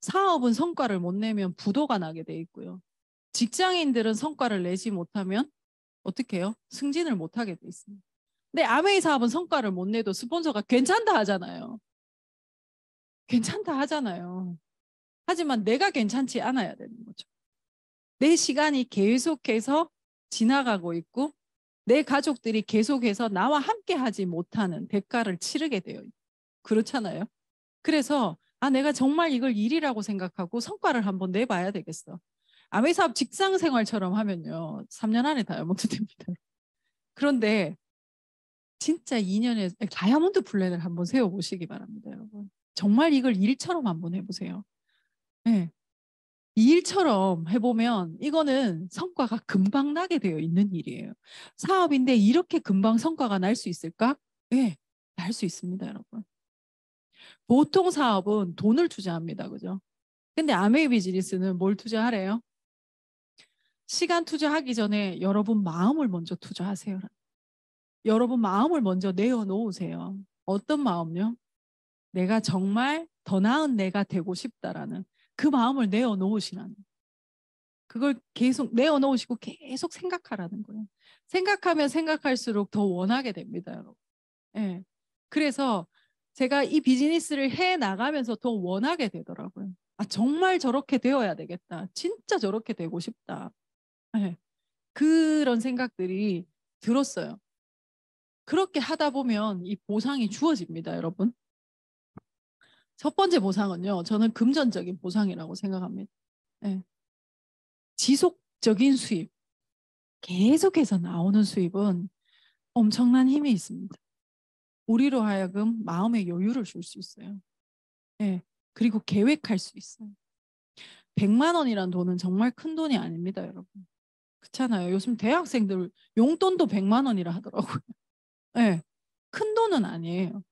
사업은 성과를 못 내면 부도가 나게 돼 있고요. 직장인들은 성과를 내지 못하면 어떻게 해요? 승진을 못 하게 돼 있습니다. 근데 아메이 사업은 성과를 못 내도 스폰서가 괜찮다 하잖아요. 괜찮다 하잖아요. 하지만 내가 괜찮지 않아야 되는 거죠. 내 시간이 계속해서 지나가고 있고 내 가족들이 계속해서 나와 함께 하지 못하는 대가를 치르게 돼요. 그렇잖아요. 그래서 아 내가 정말 이걸 일이라고 생각하고 성과를 한번 내봐야 되겠어. 아메 사업 직장 생활처럼 하면요. 3년 안에 다이아몬드 됩니다. 그런데 진짜 2년에 다이아몬드 플랜을 한번 세워보시기 바랍니다, 여러분. 정말 이걸 일처럼 한번 해보세요. 네. 이 일처럼 해보면 이거는 성과가 금방 나게 되어 있는 일이에요. 사업인데 이렇게 금방 성과가 날 수 있을까? 네, 날수 있습니다, 여러분. 보통 사업은 돈을 투자합니다, 그죠? 근데 아메이 비즈니스는 뭘 투자하래요? 시간 투자하기 전에 여러분 마음을 먼저 투자하세요. 여러분 마음을 먼저 내어놓으세요. 어떤 마음요? 내가 정말 더 나은 내가 되고 싶다라는 그 마음을 내어놓으시라는 그걸 계속 내어놓으시고 계속 생각하라는 거예요. 생각하면 생각할수록 더 원하게 됩니다, 여러분. 예. 그래서 제가 이 비즈니스를 해 나가면서 더 원하게 되더라고요. 아, 정말 저렇게 되어야 되겠다. 진짜 저렇게 되고 싶다. 네. 그런 생각들이 들었어요. 그렇게 하다 보면 이 보상이 주어집니다, 여러분. 첫 번째 보상은요, 저는 금전적인 보상이라고 생각합니다. 네. 지속적인 수입, 계속해서 나오는 수입은 엄청난 힘이 있습니다. 우리로 하여금 마음의 여유를 줄 수 있어요. 네. 그리고 계획할 수 있어요. 100만 원이란 돈은 정말 큰 돈이 아닙니다, 여러분. 그렇잖아요. 요즘 대학생들 용돈도 100만 원이라 하더라고요. 네. 큰 돈은 아니에요.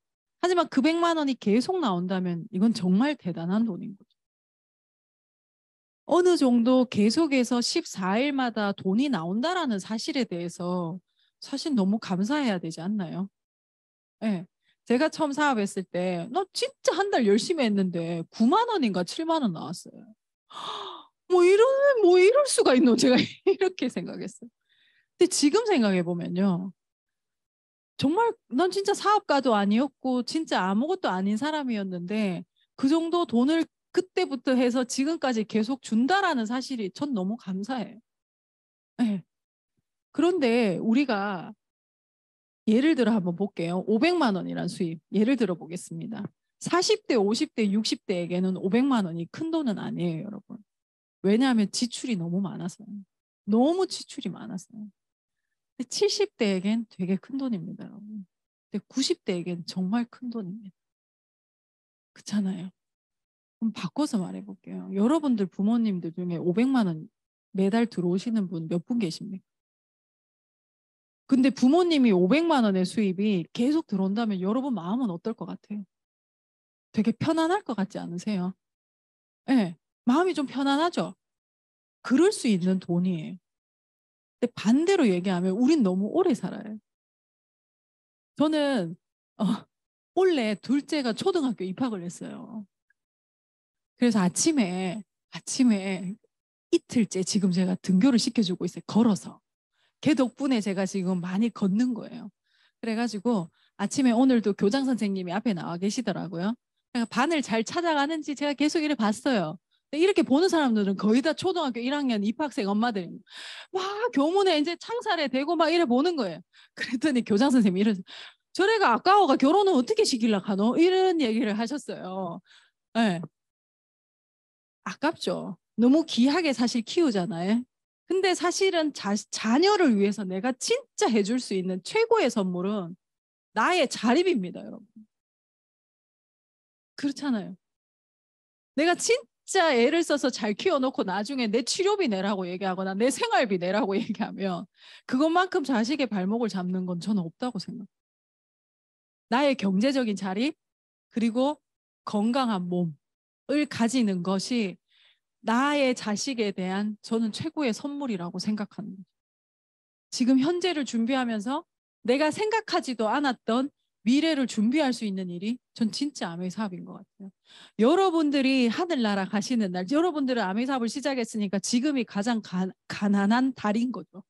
하지만 그 100만 원이 계속 나온다면 이건 정말 대단한 돈인 거죠. 어느 정도 계속해서 14일마다 돈이 나온다라는 사실에 대해서 사실 너무 감사해야 되지 않나요? 네. 제가 처음 사업했을 때, 나 진짜 한 달 열심히 했는데 9만 원인가 7만 원 나왔어요. 뭐 이런, 뭐 이럴 수가 있노? 제가 이렇게 생각했어요. 근데 지금 생각해 보면요. 정말 난 진짜 사업가도 아니었고 진짜 아무것도 아닌 사람이었는데 그 정도 돈을 그때부터 해서 지금까지 계속 준다라는 사실이 전 너무 감사해요. 네. 그런데 우리가 예를 들어 한번 볼게요. 500만 원이란 수입. 예를 들어 보겠습니다. 40대, 50대, 60대에게는 500만 원이 큰 돈은 아니에요, 여러분. 왜냐하면 지출이 너무 많아서요. 너무 지출이 많았어요. 70대에겐 되게 큰 돈입니다, 여러분. 근데 90대에겐 정말 큰 돈입니다. 그렇잖아요. 그럼 바꿔서 말해 볼게요. 여러분들 부모님들 중에 500만 원 매달 들어오시는 분 몇 분 계십니까? 근데 부모님이 500만 원의 수입이 계속 들어온다면 여러분 마음은 어떨 것 같아요? 되게 편안할 것 같지 않으세요? 예. 네, 마음이 좀 편안하죠? 그럴 수 있는 돈이에요. 근데 반대로 얘기하면 우린 너무 오래 살아요. 저는 어, 원래 둘째가 초등학교 입학을 했어요. 그래서 아침에 아침에 이틀째 지금 제가 등교를 시켜주고 있어요. 걸어서. 걔 덕분에 제가 지금 많이 걷는 거예요. 그래가지고 아침에 오늘도 교장 선생님이 앞에 나와 계시더라고요. 그러니까 반을 잘 찾아가는지 제가 계속 이래 봤어요. 이렇게 보는 사람들은 거의 다 초등학교 1학년 입학생 엄마들 막 교문에 이제 창살에 대고 막 이래 보는 거예요. 그랬더니 교장 선생님이 이러서 저래가 아까워가 결혼은 어떻게 시킬라 카노 이런 얘기를 하셨어요. 네. 아깝죠. 너무 귀하게 사실 키우잖아요. 근데 사실은 자, 자녀를 위해서 내가 진짜 해줄 수 있는 최고의 선물은 나의 자립입니다, 여러분. 그렇잖아요. 내가 진 짜 애를 써서 잘 키워놓고 나중에 내 치료비 내라고 얘기하거나 내 생활비 내라고 얘기하면 그것만큼 자식의 발목을 잡는 건 저는 없다고 생각해요. 나의 경제적인 자립 그리고 건강한 몸을 가지는 것이 나의 자식에 대한 저는 최고의 선물이라고 생각합니다. 지금 현재를 준비하면서 내가 생각하지도 않았던 미래를 준비할 수 있는 일이 전 진짜 아메이 사업인 것 같아요. 여러분들이 하늘나라 가시는 날, 여러분들은 아메이 사업을 시작했으니까 지금이 가장 가, 가난한 달인 거죠.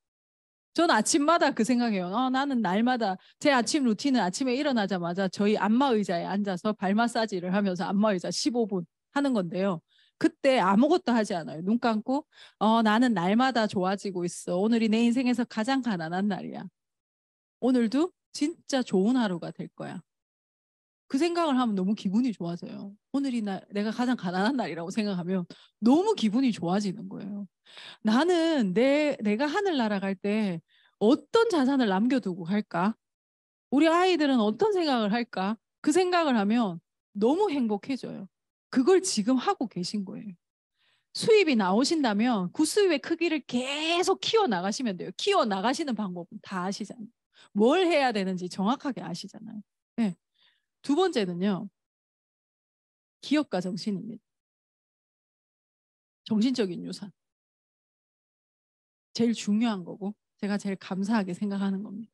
전 아침마다 그 생각해요. 어, 나는 날마다 제 아침 루틴은 아침에 일어나자마자 저희 안마 의자에 앉아서 발 마사지를 하면서 안마 의자 15분 하는 건데요. 그때 아무것도 하지 않아요. 눈 감고 어 나는 날마다 좋아지고 있어. 오늘이 내 인생에서 가장 가난한 날이야. 오늘도 진짜 좋은 하루가 될 거야. 그 생각을 하면 너무 기분이 좋아져요. 오늘이 나, 내가 가장 가난한 날이라고 생각하면 너무 기분이 좋아지는 거예요. 나는 내, 내가 하늘 날아갈 때 어떤 자산을 남겨두고 갈까? 우리 아이들은 어떤 생각을 할까? 그 생각을 하면 너무 행복해져요. 그걸 지금 하고 계신 거예요. 수입이 나오신다면 그 수입의 크기를 계속 키워 나가시면 돼요. 키워 나가시는 방법은 다 아시잖아요. 뭘 해야 되는지 정확하게 아시잖아요. 네. 두 번째는요. 기업가 정신입니다. 정신적인 유산. 제일 중요한 거고 제가 제일 감사하게 생각하는 겁니다.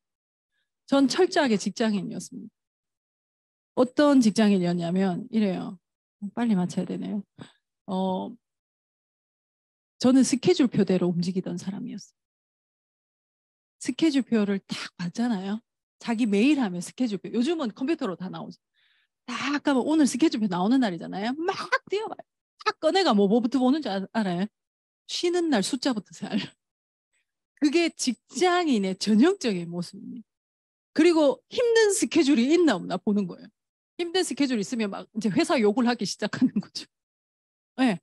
전 철저하게 직장인이었습니다. 어떤 직장인이었냐면 이래요. 빨리 맞춰야 되네요. 어, 저는 스케줄표대로 움직이던 사람이었어요. 스케줄표를 딱 봤잖아요. 자기 메일 하면 스케줄표. 요즘은 컴퓨터로 다 나오죠. 딱 가면 오늘 스케줄표 나오는 날이잖아요. 막 뛰어봐요. 딱 꺼내가 뭐 뭐부터 보는지 알- 알아요? 쉬는 날 숫자부터 잘. 그게 직장인의 전형적인 모습입니다. 그리고 힘든 스케줄이 있나 없나 보는 거예요. 힘든 스케줄 있으면 막 이제 회사 욕을 하기 시작하는 거죠. 네.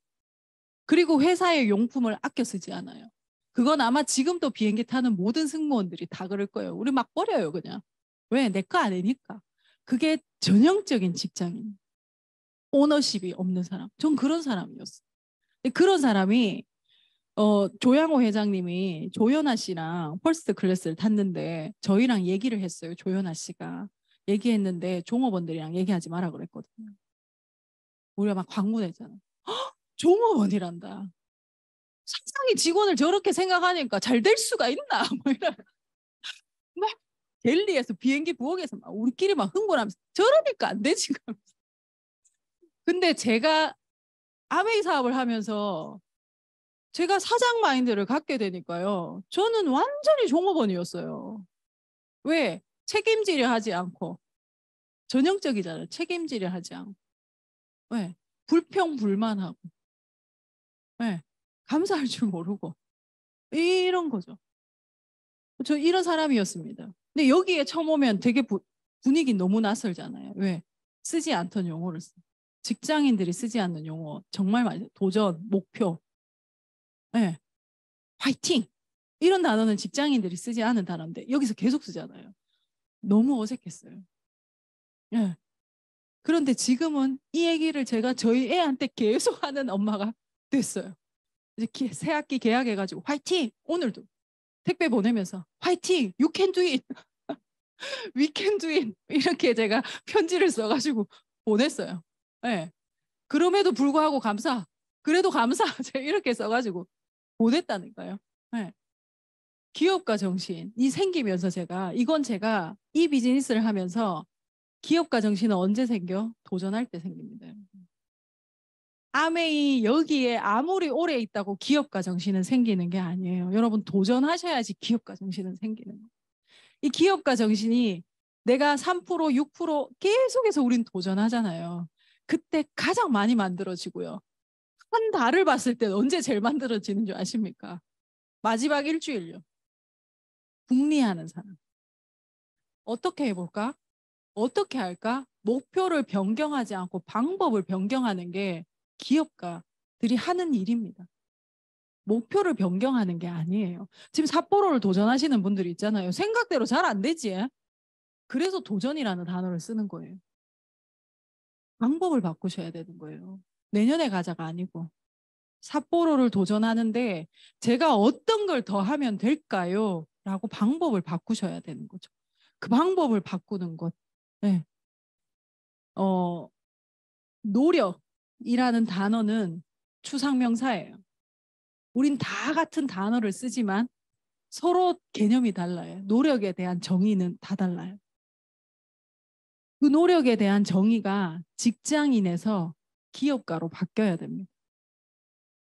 그리고 회사의 용품을 아껴 쓰지 않아요. 그건 아마 지금도 비행기 타는 모든 승무원들이 다 그럴 거예요. 우리 막 버려요, 그냥. 왜? 내 거 아니니까. 그게 전형적인 직장인. ownership이 없는 사람. 전 그런 사람이었어요. 그런 사람이 어, 조양호 회장님이 조현아 씨랑 first class를 탔는데 저희랑 얘기를 했어요. 조현아 씨가. 얘기했는데 종업원들이랑 얘기하지 마라 그랬거든요. 우리가 막 광문했잖아. 헉, 종업원이란다. 상상이 직원을 저렇게 생각하니까 잘 될 수가 있나? 뭐 이런. 막 델리에서 비행기 부엌에서 막 우리끼리 막 흥분하면서 저러니까 안 되지. 근데 제가 아메이 사업을 하면서 제가 사장 마인드를 갖게 되니까요. 저는 완전히 종업원이었어요. 왜? 책임지려 하지 않고 전형적이잖아요. 책임지려 하지 않고. 왜? 불평불만하고. 왜? 감사할 줄 모르고. 이런 거죠. 저 이런 사람이었습니다. 근데 여기에 처음 오면 되게 부, 분위기 너무 낯설잖아요. 왜? 쓰지 않던 용어를 써. 직장인들이 쓰지 않는 용어 정말 많이 도전, 목표, 네. 화이팅 이런 단어는 직장인들이 쓰지 않은 단어인데 여기서 계속 쓰잖아요. 너무 어색했어요. 네. 그런데 지금은 이 얘기를 제가 저희 애한테 계속 하는 엄마가 됐어요. 이제 기, 새 학기 계약해가지고 화이팅 오늘도 택배 보내면서 화이팅 you can do it we can do it 이렇게 제가 편지를 써가지고 보냈어요. 네. 그럼에도 불구하고 감사 그래도 감사 제가 이렇게 써가지고 보냈다니까요. 네. 기업가 정신이 생기면서 제가 이건 제가 이 비즈니스를 하면서 기업가 정신은 언제 생겨? 도전할 때 생깁니다. 아메이 여기에 아무리 오래 있다고 기업가 정신은 생기는 게 아니에요. 여러분 도전하셔야지 기업가 정신은 생기는 거예요. 이 기업가 정신이 내가 3% 6% 계속해서 우린 도전하잖아요. 그때 가장 많이 만들어지고요. 한 달을 봤을 때 언제 제일 만들어지는 줄 아십니까? 마지막 일주일요. 궁리하는 사람. 어떻게 해볼까? 어떻게 할까? 목표를 변경하지 않고 방법을 변경하는 게 기업가들이 하는 일입니다. 목표를 변경하는 게 아니에요. 지금 삿포로를 도전하시는 분들이 있잖아요. 생각대로 잘 안 되지. 그래서 도전이라는 단어를 쓰는 거예요. 방법을 바꾸셔야 되는 거예요. 내년에 가자가 아니고 삿포로를 도전하는데 제가 어떤 걸 더 하면 될까요? 라고 방법을 바꾸셔야 되는 거죠. 그 방법을 바꾸는 것. 네. 어, 노력 이라는 단어는 추상명사예요. 우린 다 같은 단어를 쓰지만 서로 개념이 달라요. 노력에 대한 정의는 다 달라요. 그 노력에 대한 정의가 직장인에서 기업가로 바뀌어야 됩니다.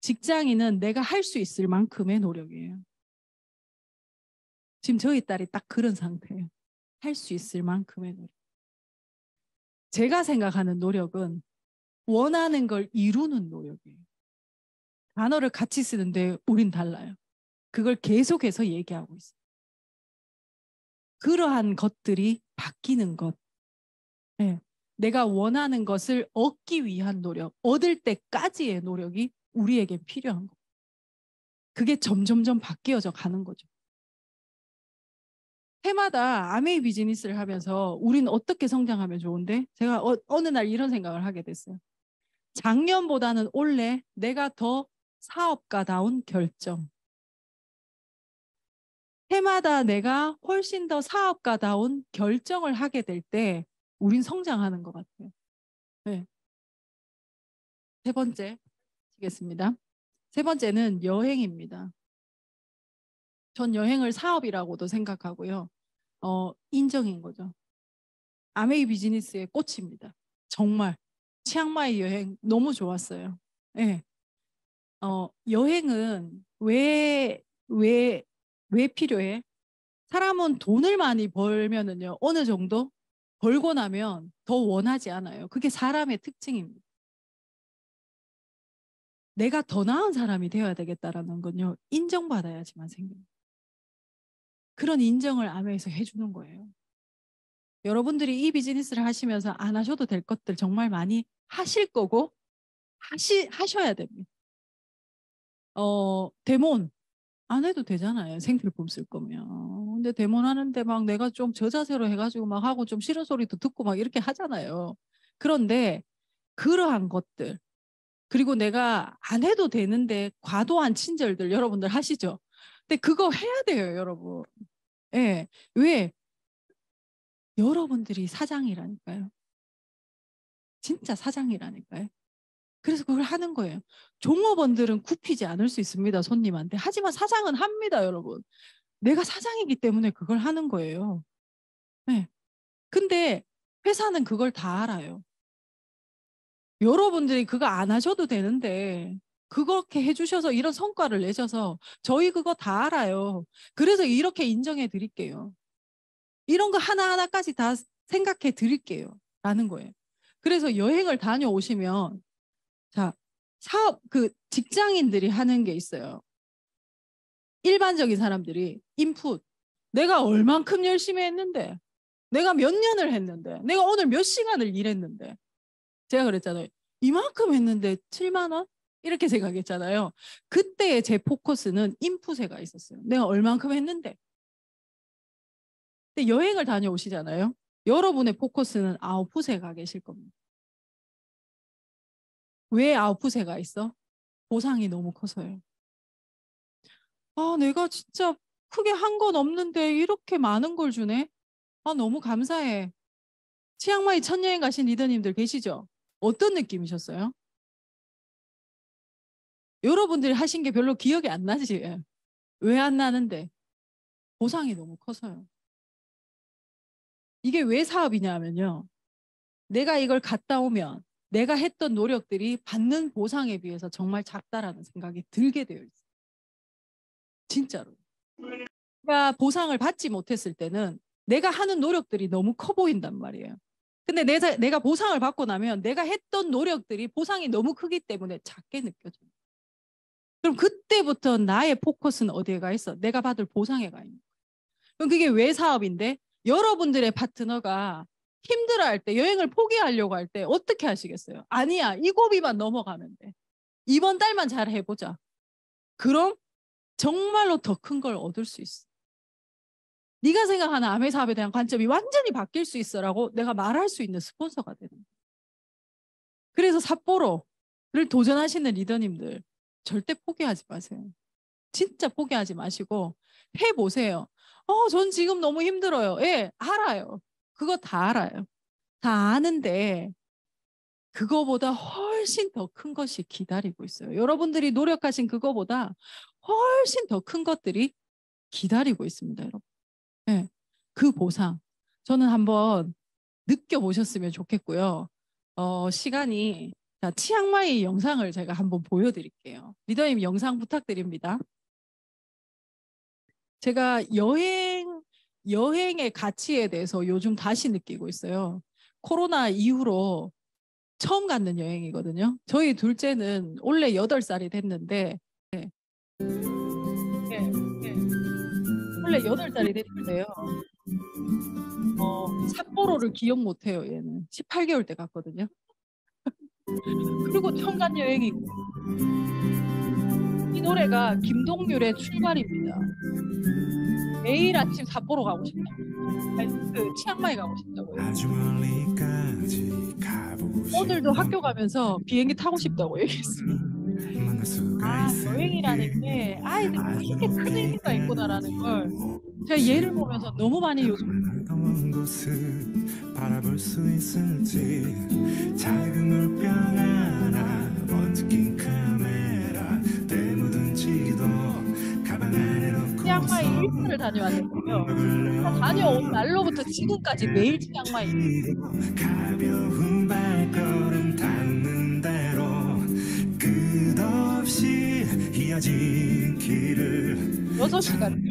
직장인은 내가 할 수 있을 만큼의 노력이에요. 지금 저희 딸이 딱 그런 상태예요. 할 수 있을 만큼의 노력. 제가 생각하는 노력은 원하는 걸 이루는 노력이에요. 단어를 같이 쓰는데 우린 달라요. 그걸 계속해서 얘기하고 있어요. 그러한 것들이 바뀌는 것. 네. 내가 원하는 것을 얻기 위한 노력, 얻을 때까지의 노력이 우리에게 필요한 거. 그게 점점점 바뀌어져 가는 거죠. 해마다 아메이 비즈니스를 하면서 우리는 어떻게 성장하면 좋은데 제가 어, 어느 날 이런 생각을 하게 됐어요. 작년보다는 올해 내가 더 사업가다운 결정. 해마다 내가 훨씬 더 사업가다운 결정을 하게 될 때 우린 성장하는 것 같아요. 네. 세 번째 시겠습니다. 세 번째는 여행입니다. 전 여행을 사업이라고도 생각하고요. 어, 인정인 거죠. 아메이 비즈니스의 꽃입니다. 정말 치앙마이 여행 너무 좋았어요. 네. 어, 여행은 왜, 왜, 왜 필요해? 사람은 돈을 많이 벌면은요 어느 정도 벌고 나면 더 원하지 않아요. 그게 사람의 특징입니다. 내가 더 나은 사람이 되어야 되겠다라는 건요 인정받아야지만 생깁니다. 그런 인정을 아메에서 해주는 거예요. 여러분들이 이 비즈니스를 하시면서 안 하셔도 될 것들 정말 많이 하실 거고 하시 하셔야 됩니다. 어 데몬 안 해도 되잖아요. 생필품 쓸 거면. 근데 데몬 하는데 막 내가 좀 저자세로 해가지고 막 하고 좀 싫은 소리도 듣고 막 이렇게 하잖아요. 그런데 그러한 것들 그리고 내가 안 해도 되는데 과도한 친절들 여러분들 하시죠. 근데 그거 해야 돼요, 여러분. 예. 왜? 여러분들이 사장이라니까요. 진짜 사장이라니까요. 그래서 그걸 하는 거예요. 종업원들은 굽히지 않을 수 있습니다, 손님한테. 하지만 사장은 합니다, 여러분. 내가 사장이기 때문에 그걸 하는 거예요. 네. 근데 회사는 그걸 다 알아요. 여러분들이 그거 안 하셔도 되는데 그렇게 해주셔서 이런 성과를 내셔서 저희 그거 다 알아요. 그래서 이렇게 인정해 드릴게요. 이런 거 하나하나까지 다 생각해 드릴게요. 라는 거예요. 그래서 여행을 다녀오시면 자, 사업 그 직장인들이 하는 게 있어요. 일반적인 사람들이 인풋 내가 얼만큼 열심히 했는데 내가 몇 년을 했는데 내가 오늘 몇 시간을 일했는데 제가 그랬잖아요. 이만큼 했는데 7만 원? 이렇게 생각했잖아요. 그때의 제 포커스는 인풋에가 있었어요. 내가 얼만큼 했는데. 여행을 다녀오시잖아요. 여러분의 포커스는 아웃풋에 가 계실 겁니다. 왜 아웃풋에 가 있어? 보상이 너무 커서요. 아, 내가 진짜 크게 한 건 없는데 이렇게 많은 걸 주네? 아, 너무 감사해. 치앙마이 첫 여행 가신 리더님들 계시죠? 어떤 느낌이셨어요? 여러분들이 하신 게 별로 기억이 안 나지. 왜 안 나는데? 보상이 너무 커서요. 이게 왜 사업이냐면요. 내가 이걸 갔다 오면 내가 했던 노력들이 받는 보상에 비해서 정말 작다라는 생각이 들게 되어 있어요. 진짜로. 내가 보상을 받지 못했을 때는 내가 하는 노력들이 너무 커 보인단 말이에요. 근데 내가, 내가 보상을 받고 나면 내가 했던 노력들이 보상이 너무 크기 때문에 작게 느껴져요. 그럼 그때부터 나의 포커스는 어디에 가 있어? 내가 받을 보상에 가 있는 거예요. 그럼 그게 왜 사업인데? 여러분들의 파트너가 힘들어 할 때 여행을 포기하려고 할 때 어떻게 하시겠어요? 아니야 이 고비만 넘어가면 돼. 이번 달만 잘 해보자. 그럼 정말로 더 큰 걸 얻을 수 있어. 네가 생각하는 아메 사업에 대한 관점이 완전히 바뀔 수 있어라고 내가 말할 수 있는 스폰서가 되는. 그래서 삿포로를 도전하시는 리더님들 절대 포기하지 마세요. 진짜 포기하지 마시고 해보세요. 어, 전 지금 너무 힘들어요. 예, 알아요. 그거 다 알아요. 다 아는데 그거보다 훨씬 더 큰 것이 기다리고 있어요. 여러분들이 노력하신 그거보다 훨씬 더 큰 것들이 기다리고 있습니다, 여러분. 네, 그 보상 저는 한번 느껴보셨으면 좋겠고요. 어, 시간이 자, 치앙마이 영상을 제가 한번 보여드릴게요. 리더님 영상 부탁드립니다. 제가 여행 여행의 가치에 대해서 요즘 다시 느끼고 있어요. 코로나 이후로 처음 갔는 여행이거든요. 저희 둘째는 원래 8살이 됐는데 네. 원래 8살이 됐는데요. 어, 삿포로를 기억 못해요. 얘는 18개월 때 갔거든요. 그리고 처음 간 여행이고 이 노래가 김동률의 출발입니다. 매일 아침 삿포로 가고 싶다. 그 치앙마이 가고 싶다고요. 오늘도 학교 가면서 비행기 타고 싶다고 얘기했어요. 아 여행이라는 게 아이들이 이렇게 큰 의미가 있구나라는 걸 제가 얘를 보면서 너무 많이 요즘 바라볼 수 있을지 작은 물병 하나 원투킨 카메라 치앙마이 1주를 다녀왔는데요. 다녀온 날로부터 지금까지 매일 치앙마이. 여섯 시간.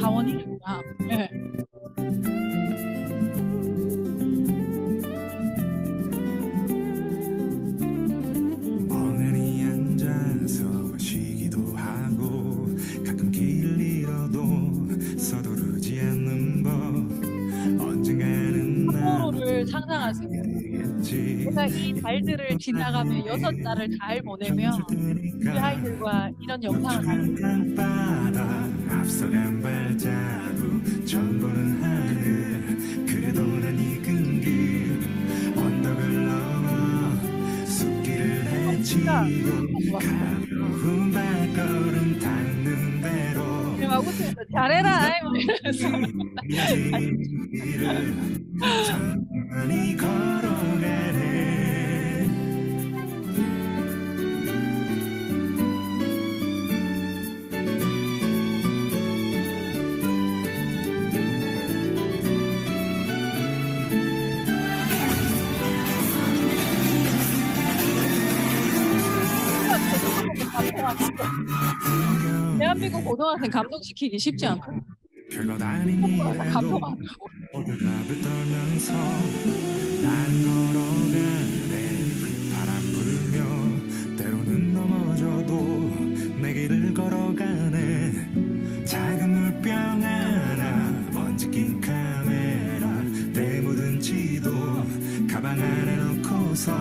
사원이구나. 네. 제가 이 달들을 지나가며 여섯 달을 잘 보내면 그 아이들과 이런 영상을 헤치고 가벼운 발걸음 닿는 대로 잘해라 막 이러면서 천천히 걸어가네 대한민국 고등학생 감동시키기 쉽지 않고 별것 아닌 일에도 감동하고. 오들갑을 떨면서 난 걸어가네. 바람 불며 때로는 넘어져도 내 길을 걸어가네. 작은 물병 하나 먼지 낀 카메라. 때 묻은 지도 가방 안에 넣고서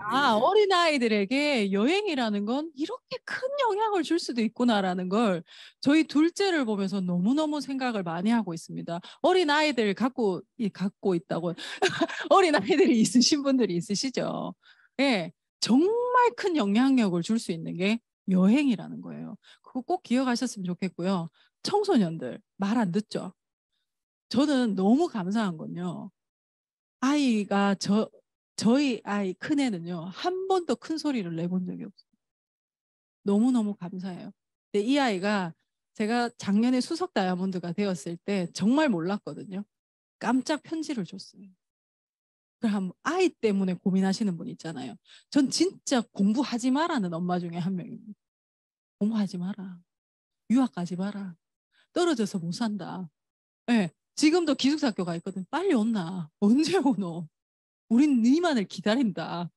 아 어린 아이들에게 여행이라는 건 이렇게 큰 영향을 줄 수도 있구나라는 걸 저희 둘째를 보면서 너무 너무 생각을 많이 하고 있습니다. 어린 아이들 갖고 이 갖고 있다고 어린 아이들이 있으신 분들이 있으시죠. 예, 정말 큰 영향력을 줄 수 있는 게 여행이라는 거예요. 그거 꼭 기억하셨으면 좋겠고요. 청소년들 말 안 듣죠. 저는 너무 감사한 건요. 아이가 저 저희 아이 큰 애는요 한 번도 큰 소리를 내본 적이 없어요. 너무 너무 감사해요. 근데 이 아이가 제가 작년에 수석 다이아몬드가 되었을 때 정말 몰랐거든요. 깜짝 편지를 줬어요. 그럼 아이 때문에 고민하시는 분 있잖아요. 전 진짜 공부하지 마라는 엄마 중에 한 명입니다. 공부하지 마라. 유학 가지 마라. 떨어져서 못 산다. 예. 지금도 기숙사학교 가 있거든. 빨리 온나. 언제 오노? 우린 니만을 기다린다.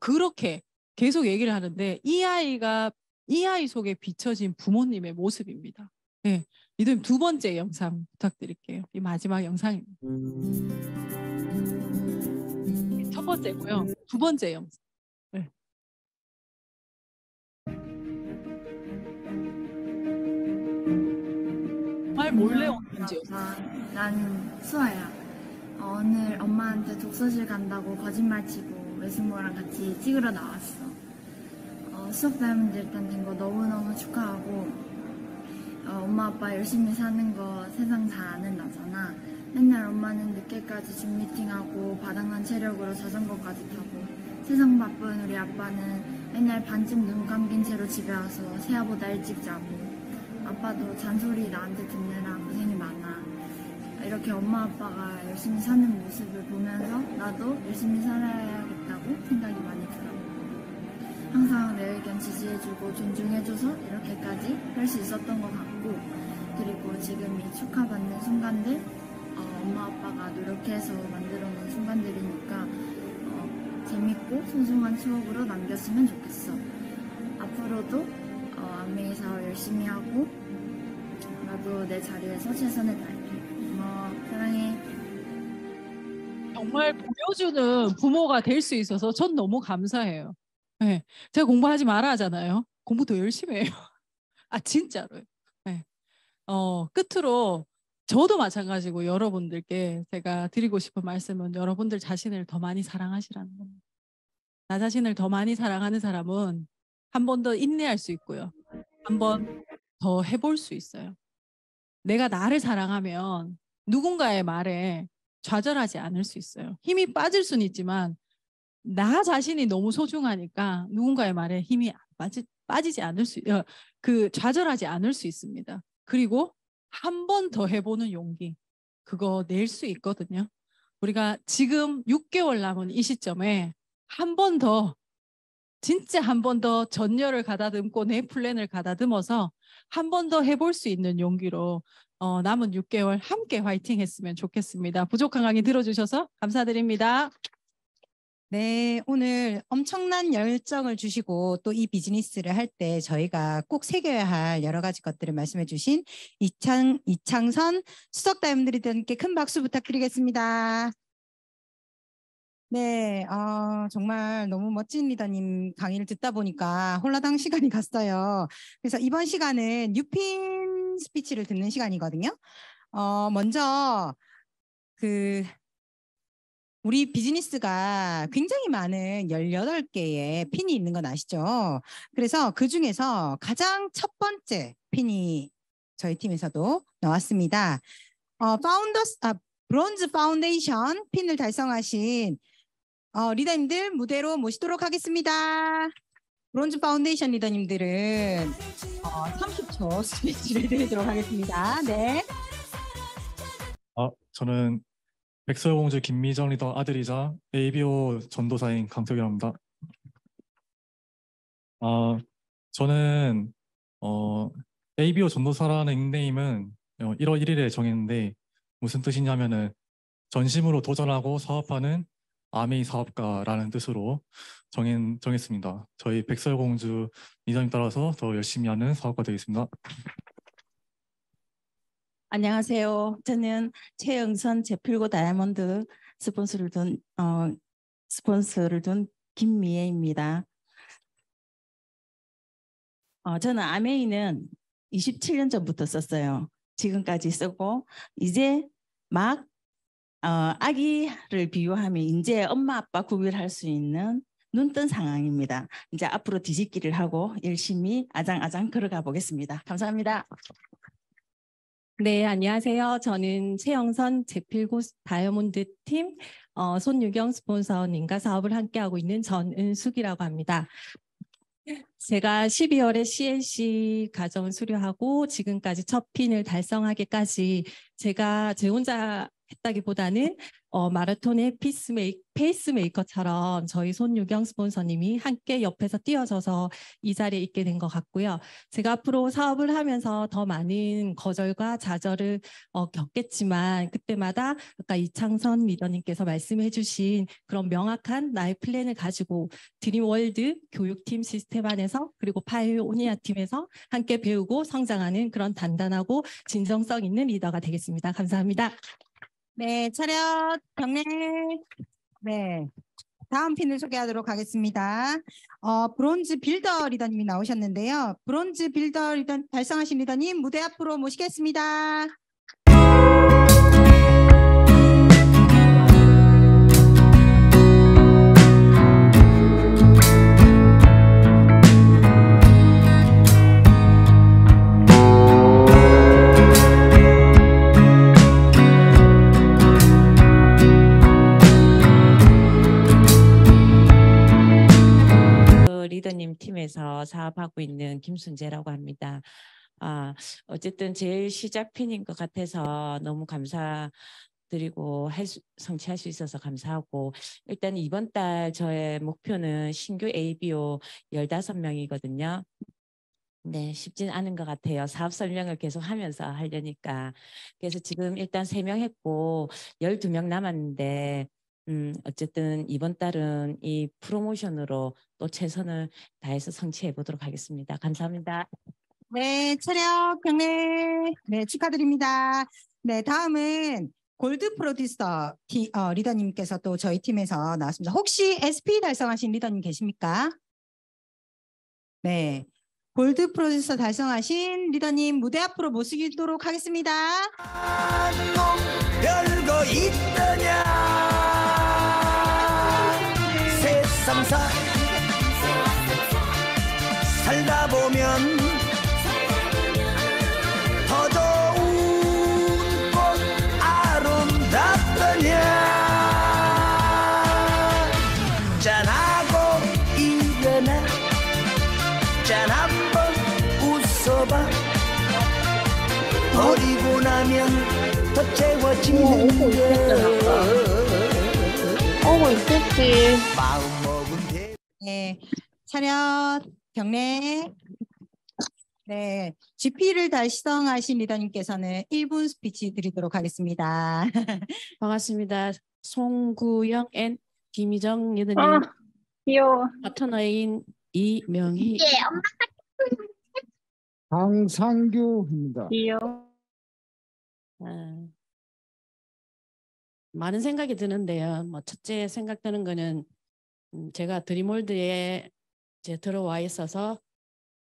그렇게 계속 얘기를 하는데 이 아이가 이 아이 속에 비춰진 부모님의 모습입니다. 네, 이들 두 번째 영상 부탁드릴게요. 이 마지막 영상입니다. 첫 번째고요. 두 번째 영상. 네. 정말 몰래 온 편지였어요. 아, 난 수아야. 어, 오늘 엄마한테 독서실 간다고 거짓말 치고 외숙모랑 같이 찍으러 나왔어. 어, 수업 다이아몬드 일단 된 거 너무너무 축하하고 어, 엄마 아빠 열심히 사는 거 세상 다 아는 나잖아. 맨날 엄마는 늦게까지 줌 미팅하고 바닥난 체력으로 자전거까지 타고 세상 바쁜 우리 아빠는 맨날 반쯤 눈 감긴 채로 집에 와서 새아보다 일찍 자고 아빠도 잔소리 나한테 듣느라 고생이 많아. 이렇게 엄마 아빠가 열심히 사는 모습을 보면서 나도 열심히 살아야겠다고 생각이 많이 들어. 항상 내 의견 지지해주고 존중해줘서 이렇게까지 할 수 있었던 것 같고, 그리고 지금 이 축하받는 순간들, 어, 엄마 아빠가 노력해서 만들어낸 순간들이니까 어, 재밌고 소중한 추억으로 남겼으면 좋겠어. 앞으로도 어, 안메이 사업 열심히 하고 나도 내 자리에서 최선을 다할게. 고마워. 사랑해. 정말 보여주는 부모가 될 수 있어서 전 너무 감사해요. 네. 제가 공부하지 마라 하잖아요. 공부 더 열심히 해요. 아 진짜로요. 네. 어, 끝으로 저도 마찬가지고 여러분들께 제가 드리고 싶은 말씀은 여러분들 자신을 더 많이 사랑하시라는 겁니다. 나 자신을 더 많이 사랑하는 사람은 한 번 더 인내할 수 있고요. 한 번 더 해볼 수 있어요. 내가 나를 사랑하면 누군가의 말에 좌절하지 않을 수 있어요. 힘이 빠질 수는 있지만 나 자신이 너무 소중하니까 누군가의 말에 힘이 빠지, 빠지지 않을 수, 어, 그 좌절하지 않을 수 있습니다. 그리고 한 번 더 해보는 용기 그거 낼 수 있거든요. 우리가 지금 6개월 남은 이 시점에 한 번 더 진짜 한 번 더 전열을 가다듬고 내 플랜을 가다듬어서 한 번 더 해볼 수 있는 용기로 어, 남은 6개월 함께 화이팅 했으면 좋겠습니다. 부족한 강의 들어주셔서 감사드립니다. 네, 오늘 엄청난 열정을 주시고 또 이 비즈니스를 할 때 저희가 꼭 새겨야 할 여러 가지 것들을 말씀해 주신 이창, 이창선 수석 다이언드리더님께 큰 박수 부탁드리겠습니다. 네, 어, 정말 너무 멋진 리더님 강의를 듣다 보니까 홀라당 시간이 갔어요. 그래서 이번 시간은 뉴핀 스피치를 듣는 시간이거든요. 어, 먼저 그 우리 비즈니스가 굉장히 많은 18개의 핀이 있는 건 아시죠? 그래서 그 중에서 가장 첫 번째 핀이 저희 팀에서도 나왔습니다. 어, founders, 아, Bronze Foundation 핀을 달성하신 어, 리더님들 무대로 모시도록 하겠습니다. Bronze Foundation 리더님들은 어, 30초 스피치를 드리도록 하겠습니다. 네. 아, 저는 백설공주 김미정 리더 아들이자 ABO 전도사인 강석이랍니다. 아, 저는 어, ABO 전도사라는 닉네임은 어, 1월 1일에 정했는데 무슨 뜻이냐면은 전심으로 도전하고 사업하는 아메이 사업가라는 뜻으로 정했, 정했습니다. 저희 백설공주 리더님 따라서 더 열심히 하는 사업가 되겠습니다. 안녕하세요. 저는 최영선 제필고 다이아몬드 스폰서를 둔 어, 스폰서를 둔 김미애입니다. 어, 저는 아메이는 27년 전부터 썼어요. 지금까지 쓰고 이제 막 어, 아기를 비유하면 이제 엄마 아빠 구별할 수 있는 눈뜬 상황입니다. 이제 앞으로 뒤집기를 하고 열심히 아장아장 걸어가 보겠습니다. 감사합니다. 네, 안녕하세요. 저는 최영선 제필고 다이아몬드 팀 어, 손유경 스폰서님과 사업을 함께하고 있는 전은숙이라고 합니다. 제가 12월에 CNC 과정을 수료하고 지금까지 첫 핀을 달성하기까지 제가 제 혼자 했다기보다는 어, 마라톤의 피스메이, 페이스메이커처럼 저희 손유경 스폰서님이 함께 옆에서 뛰어줘서 이 자리에 있게 된 것 같고요. 제가 앞으로 사업을 하면서 더 많은 거절과 좌절을 어, 겪겠지만 그때마다 아까 이창선 리더님께서 말씀해 주신 그런 명확한 나의 플랜을 가지고 드림월드 교육팀 시스템 안에서 그리고 파이오니아 팀에서 함께 배우고 성장하는 그런 단단하고 진정성 있는 리더가 되겠습니다. 감사합니다. 네, 차렷 경례. 네. 다음 핀을 소개하도록 하겠습니다. 어, Bronze Builder 리더님이 나오셨는데요. Bronze Builder 리더 달성하신 리더님 무대 앞으로 모시겠습니다. 팀에서 사업하고 있는 김순재라고 합니다. 아, 어쨌든 제일 시작핀인 것 같아서 너무 감사드리고 할 수, 성취할 수 있어서 감사하고 일단 이번 달 저의 목표는 신규 ABO 15명이거든요. 네, 쉽진 않은 것 같아요. 사업 설명을 계속 하면서 하려니까. 그래서 지금 일단 3명 했고 12명 남았는데 음, 어쨌든 이번 달은 이 프로모션으로 또 최선을 다해서 성취해 보도록 하겠습니다. 감사합니다. 네, 차렷 경례. 네, 축하드립니다. 네, 다음은 골드 프로듀서 티- 어, 리더님께서 또 저희 팀에서 나왔습니다. 혹시 SP 달성하신 리더님 계십니까? 네. 골드 프로듀서 달성하신 리더님 무대 앞으로 모시도록 하겠습니다. 별거 있더냐 세상사. 살다 보면 더 좋은 꽃 아름답더냐. 짠하고 일어나. 짠 한번 웃어봐. 버리고 나면 더 채워지는 오고 있겠지. 마음 네, 차렷 경례. 네, GP를 달성하신 리더님께서는 1분 스피치 드리도록 하겠습니다. 반갑습니다. 송구영 and 김희정 리더님 아, 귀여워. 파트너인 이명희 예, 엄마 강상규입니다. 귀여워. 아, 많은 생각이 드는데요. 뭐 첫째 생각드는 거는 음, 제가 드림월드에 이제 들어와 있어서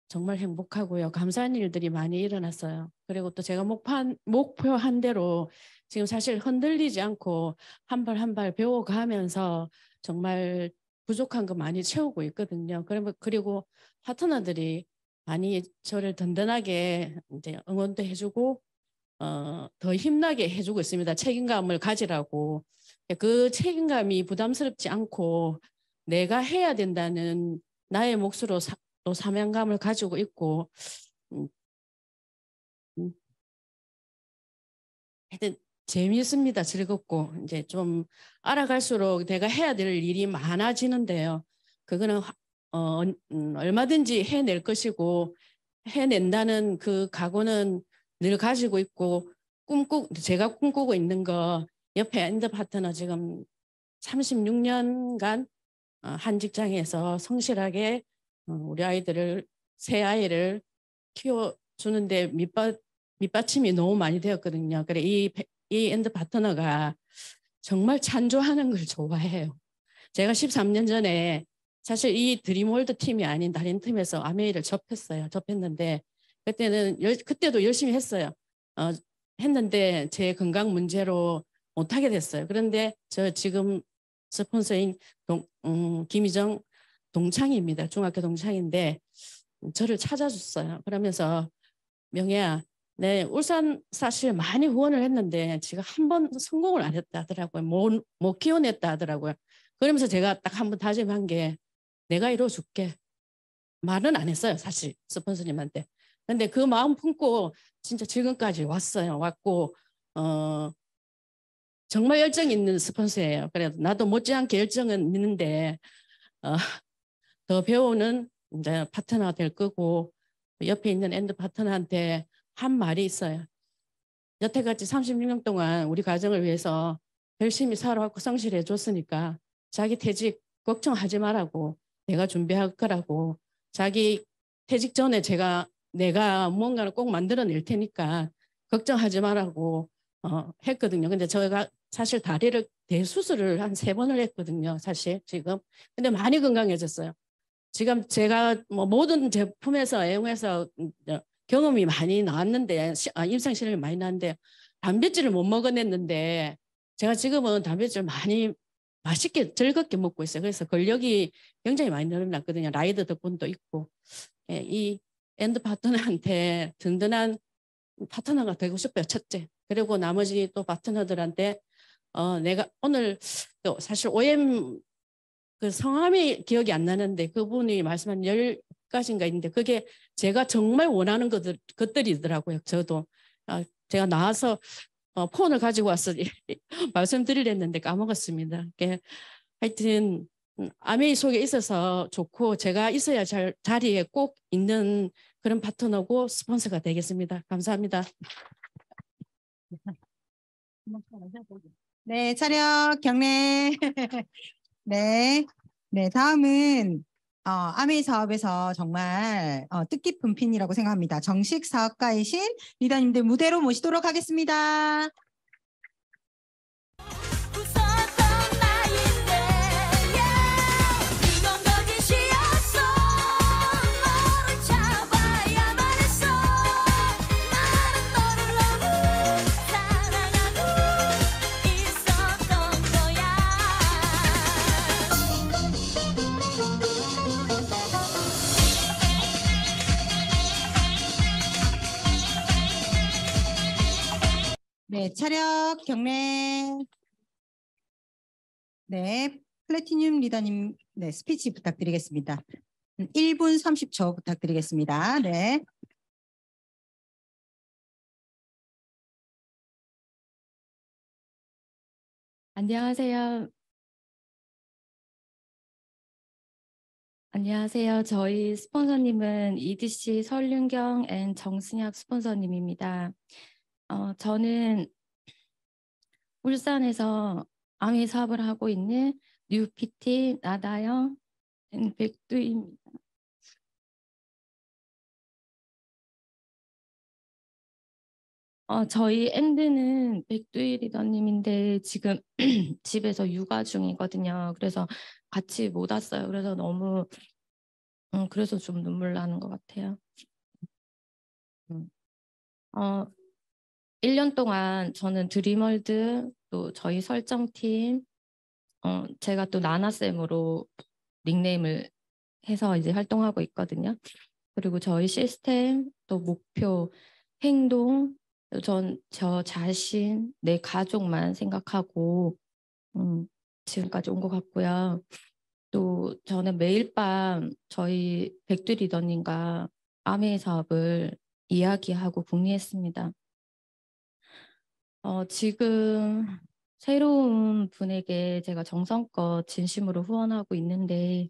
정말 행복하고요. 감사한 일들이 많이 일어났어요. 그리고 또 제가 목판, 목표한 대로 지금 사실 흔들리지 않고 한 발 한 발 배워가면서 정말 부족한 거 많이 채우고 있거든요. 그리고 파트너들이 많이 저를 든든하게 이제 응원도 해주고 어, 더 힘나게 해주고 있습니다. 책임감을 가지라고. 그 책임감이 부담스럽지 않고 내가 해야 된다는 나의 몫으로 사, 또 사명감을 가지고 있고 음, 음. 하여튼 재미있습니다. 즐겁고 이제 좀 알아갈수록 내가 해야 될 일이 많아지는데요. 그거는 화- 어, 음, 얼마든지 해낼 것이고 해낸다는 그 각오는 늘 가지고 있고 꿈꾸 제가 꿈꾸고 있는 거 옆에 and 파트너 지금 36년간 어, 한 직장에서 성실하게 어, 우리 아이들을 세 아이를 키워 주는데 밑받 밑받침이 너무 많이 되었거든요. 그래 이, 배- 이 and 파트너가 정말 찬조하는 걸 좋아해요. 제가 13년 전에 사실 이 드림월드 팀이 아닌 다른 팀에서 암웨이를 접했어요. 접했는데 그때는 열, 그때도 열심히 했어요. 어, 했는데 제 건강 문제로 못하게 됐어요. 그런데 저 지금 스폰서인 동, 음, 김희정 동창입니다. 중학교 동창인데 저를 찾아줬어요. 그러면서 명혜야, 내 울산 사실 많이 후원을 했는데 지가 한 번 성공을 안 했다 하더라고요. 못, 못 키워냈다 하더라고요. 그러면서 제가 딱 한 번 다짐한 게 내가 이뤄줄게. 말은 안 했어요, 사실 스폰서님한테. 근데 그 마음 품고 진짜 지금까지 왔어요. 왔고 어 정말 열정 있는 스폰서예요. 그래 나도 못지않게 열정은 있는데 어, 더 배우는 이제 파트너가 될 거고 옆에 있는 and 파트너한테 한 말이 있어요. 여태까지 36년 동안 우리 가정을 위해서 열심히 살아왔고 성실해 줬으니까 자기 퇴직 걱정하지 말라고 내가 준비할 거라고 자기 퇴직 전에 제가 내가 무언가를 꼭 만들어낼 테니까 걱정하지 말라고 어, 했거든요. 근데 저희가 사실 다리를 대수술을 한 세 번을 했거든요. 사실 지금. 근데 많이 건강해졌어요. 지금 제가 뭐 모든 제품에서 애용해서 경험이 많이 나왔는데 시- 아, 임상 실험이 많이 나왔는데 단백질을 못 먹어냈는데 제가 지금은 단백질 많이 맛있게 즐겁게 먹고 있어요. 그래서 근력이 굉장히 많이 늘어났거든요. 라이드 덕분도 있고 예, 이 and 파트너한테 든든한 파트너가 되고 싶어요. 첫째. 그리고 나머지 또 파트너들한테 어, 내가 오늘 또 사실 OM 그 성함이 기억이 안 나는데 그분이 말씀한 열 가지인가 있는데 그게 제가 정말 원하는 것들, 것들이더라고요. 저도 아, 제가 나와서 어, 폰을 가지고 와서 말씀드리려는데 까먹었습니다. 하여튼 음, 아메이 속에 있어서 좋고 제가 있어야 잘, 자리에 꼭 있는 그런 파트너고 스폰서가 되겠습니다. 감사합니다. 네, 차렷 경례. 네, 네, 다음은 어, 아메이 사업에서 정말 어, 뜻깊은 핀이라고 생각합니다. 정식 사업가이신 리더님들 무대로 모시도록 하겠습니다. 네, 차렷 경례. 네, 플래티늄 리더님 네, 스피치 부탁드리겠습니다. 음, 1분 30초 부탁드리겠습니다. 네. 안녕하세요. 안녕하세요. 저희 스폰서님은 EDC 설윤경 and 정승혁 스폰서님입니다. 어, 저는 울산에서 암웨이 사업을 하고 있는 new PT 나다영 and 백두입니다. 어, 저희 and는 백두일 리더님인데 지금 집에서 육아 중이거든요. 그래서 같이 못 왔어요. 그래서 너무 음, 그래서 좀 눈물 나는 것 같아요. 음. 어, 1년 동안 저는 드림월드 또 저희 설정팀 어, 제가 또 나나쌤으로 닉네임을 해서 이제 활동하고 있거든요. 그리고 저희 시스템 또 목표 행동 전 저 자신 내 가족만 생각하고 음, 지금까지 온 것 같고요. 또 저는 매일 밤 저희 백두 리더님과 아메이 사업을 이야기하고 궁리했습니다. 어, 지금 새로운 분에게 제가 정성껏 진심으로 후원하고 있는데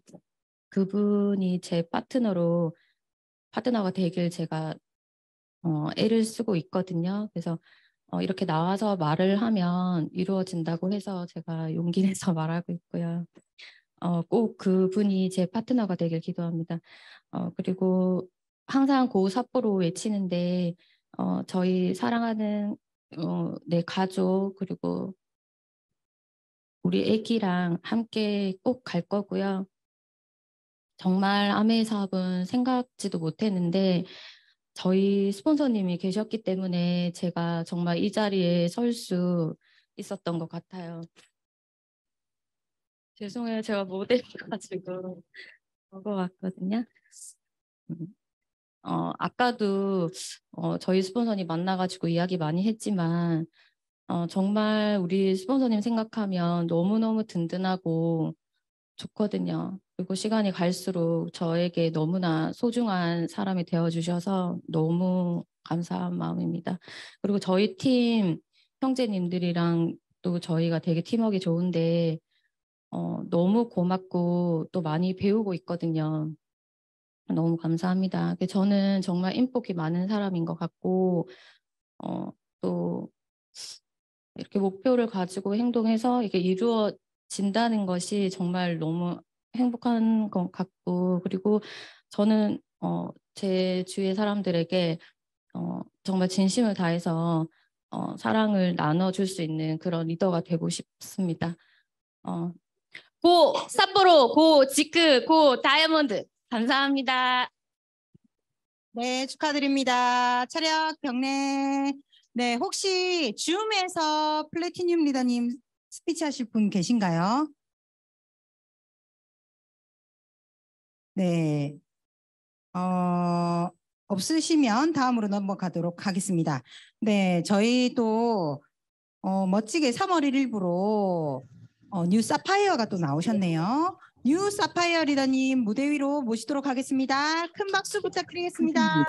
그분이 제 파트너로 파트너가 되길 제가 어, 애를 쓰고 있거든요. 그래서 어, 이렇게 나와서 말을 하면 이루어진다고 해서 제가 용기 내서 말하고 있고요. 어, 꼭 그분이 제 파트너가 되길 기도합니다. 어, 그리고 항상 고 삿포로 외치는데 어, 저희 사랑하는 어, 내 가족 그리고 우리 애기랑 함께 꼭 갈 거고요. 정말 아메이 사업은 생각지도 못했는데 저희 스폰서님이 계셨기 때문에 제가 정말 이 자리에 설 수 있었던 것 같아요. 죄송해요. 제가 모델이가지고 그런 것 같거든요. 음. 어, 아까도 어, 저희 스폰서님 만나가지고 이야기 많이 했지만 어, 정말 우리 스폰서님 생각하면 너무너무 든든하고 좋거든요. 그리고 시간이 갈수록 저에게 너무나 소중한 사람이 되어주셔서 너무 감사한 마음입니다. 그리고 저희 팀 형제님들이랑 또 저희가 되게 팀워크 좋은데 어, 너무 고맙고 또 많이 배우고 있거든요. 너무 감사합니다. 저는 정말 인복이 많은 사람인 것 같고 어, 또 이렇게 목표를 가지고 행동해서 이게 이루어진다는 것이 정말 너무 행복한 것 같고 그리고 저는 어, 제 주위의 사람들에게 어, 정말 진심을 다해서 어, 사랑을 나눠줄 수 있는 그런 리더가 되고 싶습니다. 어, go 삿포로, go 지크, go 다이아몬드 감사합니다. 네, 축하드립니다. 차렷 경례. 네, 혹시 줌에서 플래티늄 리더님 스피치 하실 분 계신가요? 네. 어, 없으시면 다음으로 넘어가도록 하겠습니다. 네, 저희 또 어, 멋지게 3월 1일부로 어, new 사파이어가 또 나오셨네요. new 사파이어 리더님 무대 위로 모시도록 하겠습니다. 큰 박수 부탁드리겠습니다.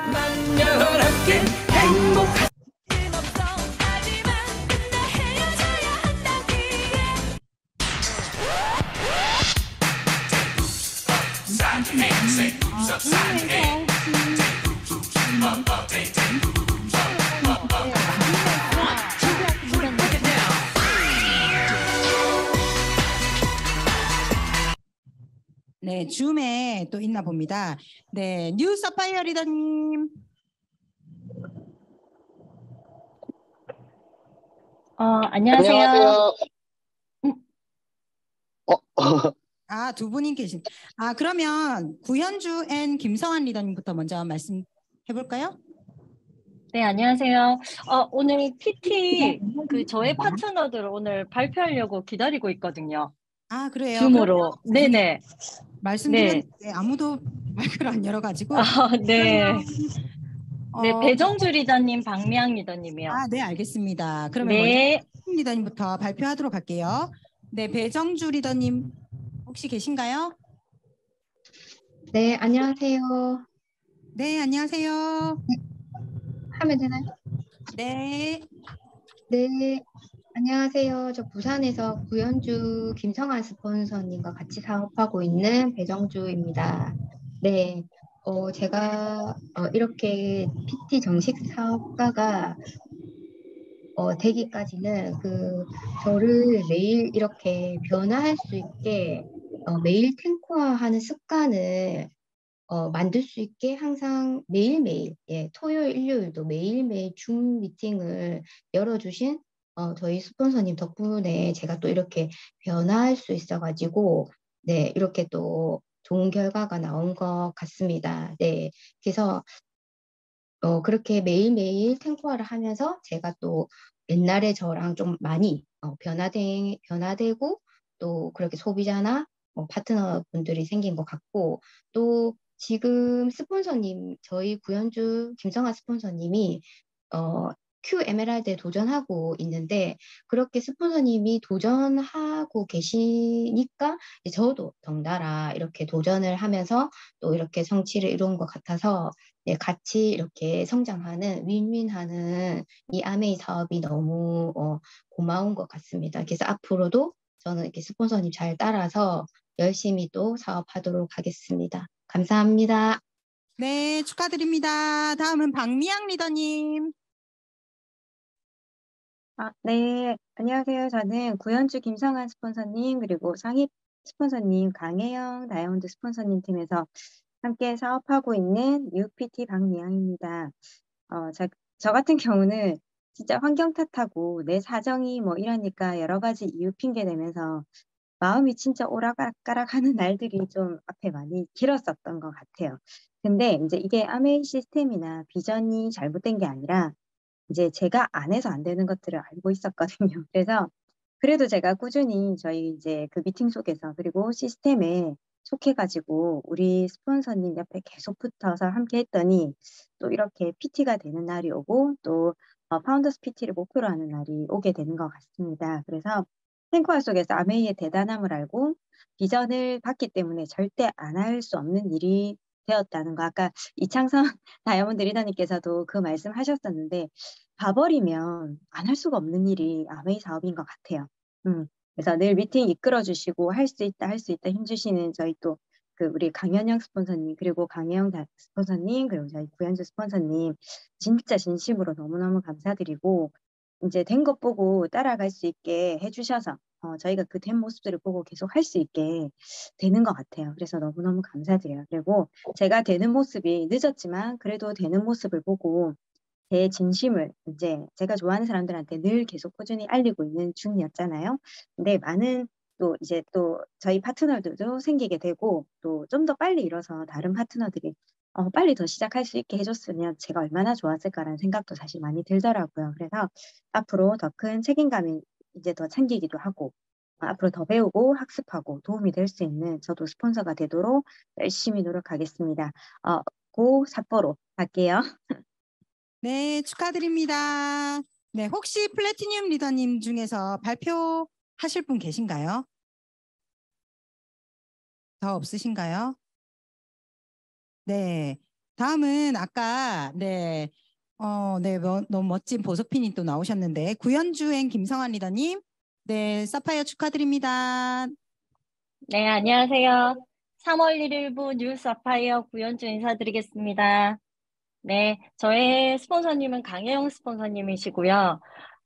네, 줌에 또 있나 봅니다. 네, new 사파이어 리더님. 어, 안녕하세요. 아, 두 분이 계신. 아, 그러면 구현주 and 김성환 리더님부터 먼저 말씀해 볼까요? 네, 안녕하세요. 어, 오늘 PT 그 저의 파트너들 오늘 발표하려고 기다리고 있거든요. 아, 그래요. 줌으로. 그러면 네네. 말씀드렸는데 아무도 발표를 안 열어가지고. 아, 네. 그러면, 네, 어, 배정주 리더님, 박미양 리더님이요. 아, 네, 알겠습니다. 그러면 네. 먼저 리더님부터 발표하도록 할게요. 네, 배정주 리더님 혹시 계신가요? 네, 안녕하세요. 네, 안녕하세요. 하면 되나요? 네. 네, 안녕하세요. 저 부산에서 구현주 김성환 스폰서님과 같이 사업하고 있는 배정주입니다. 네, 어, 제가 어, 이렇게 PT 정식 사업가가 어, 되기까지는 그 저를 매일 이렇게 변화할 수 있게 어, 매일 탱크화하는 습관을 어, 만들 수 있게 항상 매일매일, 예, 토요일, 일요일도 매일매일 줌 미팅을 열어주신 어, 저희 스폰서님 덕분에 제가 또 이렇게 변화할 수 있어가지고, 네, 이렇게 또 좋은 결과가 나온 것 같습니다. 네, 그래서 어, 그렇게 매일매일 탱크화를 하면서 제가 또 옛날에 저랑 좀 많이 어, 변화되, 변화되고 또 그렇게 소비자나 뭐 파트너분들이 생긴 것 같고 또 지금 스폰서님 저희 구현주 김성아 스폰서님이 어, Q 에메랄드에 도전하고 있는데 그렇게 스폰서님이 도전하고 계시니까 저도 덩달아 이렇게 도전을 하면서 또 이렇게 성취를 이룬 것 같아서 네, 같이 이렇게 성장하는 윈윈하는 이 아메이 사업이 너무 어, 고마운 것 같습니다. 그래서 앞으로도 저는 이렇게 스폰서님 잘 따라서 열심히 또 사업하도록 하겠습니다. 감사합니다. 네, 축하드립니다. 다음은 박미양 리더님. 아, 네. 안녕하세요. 저는 구현주 김성환 스폰서님, 그리고 상입 스폰서님, 강혜영 다이아몬드 스폰서님 팀에서 함께 사업하고 있는 UPT 박미양입니다. 어, 저, 저 같은 경우는 진짜 환경 탓하고 내 사정이 뭐 이러니까 여러 가지 이유 핑계 대면서 마음이 진짜 오락가락 하는 날들이 좀 앞에 많이 길었었던 것 같아요. 근데 이제 이게 아메이 시스템이나 비전이 잘못된 게 아니라 이제 제가 안 해서 안 되는 것들을 알고 있었거든요. 그래서 그래도 제가 꾸준히 저희 이제 그 미팅 속에서 그리고 시스템에 속해가지고 우리 스폰서님 옆에 계속 붙어서 함께 했더니 또 이렇게 PT가 되는 날이 오고 또 어, 파운더스 PT를 목표로 하는 날이 오게 되는 것 같습니다. 그래서 탱커화 속에서 아메이의 대단함을 알고 비전을 받기 때문에 절대 안 할 수 없는 일이 되었다는 거. 아까 이창선 다이아몬드 리더님께서도 그 말씀 하셨었는데 봐버리면 안 할 수가 없는 일이 아메이 사업인 것 같아요. 음, 그래서 늘 미팅 이끌어 주시고 할 수 있다 할 수 있다 힘주시는 저희 또 그 우리 강현영 스폰서님 그리고 강혜영 다- 스폰서님 그리고 저희 구현주 스폰서님 진짜 진심으로 너무너무 감사드리고 이제 된 것 보고 따라갈 수 있게 해주셔서 어, 저희가 그 된 모습들을 보고 계속 할 수 있게 되는 것 같아요. 그래서 너무너무 감사드려요. 그리고 제가 되는 모습이 늦었지만 그래도 되는 모습을 보고 제 진심을 이제 제가 좋아하는 사람들한테 늘 계속 꾸준히 알리고 있는 중이었잖아요. 근데 많은 또 이제 또 저희 파트너들도 생기게 되고 또 좀 더 빨리 일어서 다른 파트너들이 어, 빨리 더 시작할 수 있게 해줬으면 제가 얼마나 좋았을까라는 생각도 사실 많이 들더라고요. 그래서 앞으로 더 큰 책임감이 이제 더 챙기기도 하고 어, 앞으로 더 배우고 학습하고 도움이 될 수 있는 저도 스폰서가 되도록 열심히 노력하겠습니다. 어, 고 삿포로 갈게요. 네, 축하드립니다. 네, 혹시 플래티늄 리더님 중에서 발표하실 분 계신가요? 더 없으신가요? 네. 다음은 아까 네. 어, 네, 뭐, 너무 멋진 보석핀이 또 나오셨는데 구현주 and 김성환 리더님, 네, 사파이어 축하드립니다. 네, 안녕하세요. 3월 1일부 new 사파이어 구현주 인사드리겠습니다. 네, 저의 스폰서님은 강혜영 스폰서님이시고요.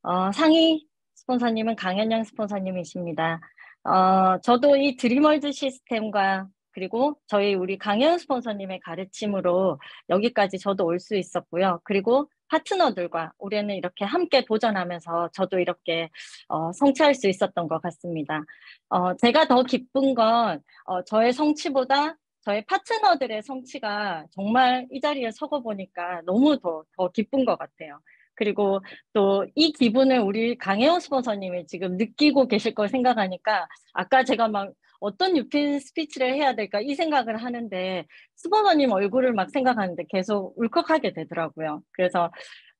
어, 상위 스폰서님은 강현영 스폰서님이십니다. 어, 저도 이 드림월드 시스템과 그리고 저희 우리 강현 스폰서님의 가르침으로 여기까지 저도 올 수 있었고요. 그리고 파트너들과 올해는 이렇게 함께 도전하면서 저도 이렇게 어, 성취할 수 있었던 것 같습니다. 어, 제가 더 기쁜 건 어, 저의 성취보다 저의 파트너들의 성취가 정말 이 자리에 서고 보니까 너무 더, 더 기쁜 것 같아요. 그리고 또 이 기분을 우리 강혜원 스폰서님이 지금 느끼고 계실 걸 생각하니까 아까 제가 막 어떤 유핀 스피치를 해야 될까 이 생각을 하는데 스폰서님 얼굴을 막 생각하는데 계속 울컥하게 되더라고요. 그래서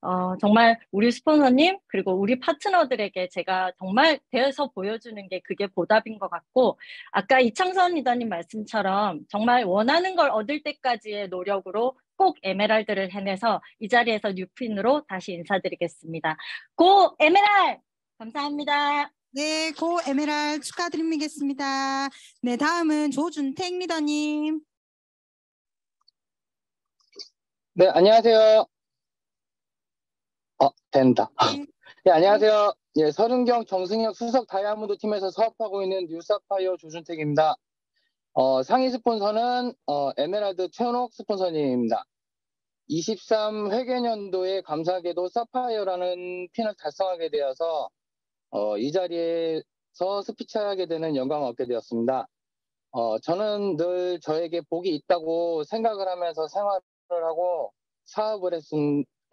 어, 정말 우리 스폰서님 그리고 우리 파트너들에게 제가 정말 되어서 보여주는 게 그게 보답인 것 같고 아까 이창선 리더님 말씀처럼 정말 원하는 걸 얻을 때까지의 노력으로 꼭 에메랄드를 해내서 이 자리에서 뉴핀으로 다시 인사드리겠습니다. 고 에메랄! 감사합니다. 네, 고 에메랄 축하드리겠습니다. 네, 다음은 조준택 리더님. 네, 안녕하세요. 어, 된다. 네, 안녕하세요. 예, 설윤경 정승혁 수석 다이아몬드 팀에서 사업하고 있는 new 사파이어 조준택입니다. 어, 상위 스폰서는 어, 에메랄드 최은옥 스폰서님입니다. 23 회계년도에 감사하게도 사파이어라는 핀을 달성하게 되어서 어, 이 자리에서 스피치하게 되는 영광을 얻게 되었습니다. 어, 저는 늘 저에게 복이 있다고 생각을 하면서 생활을 하고 사업을 했,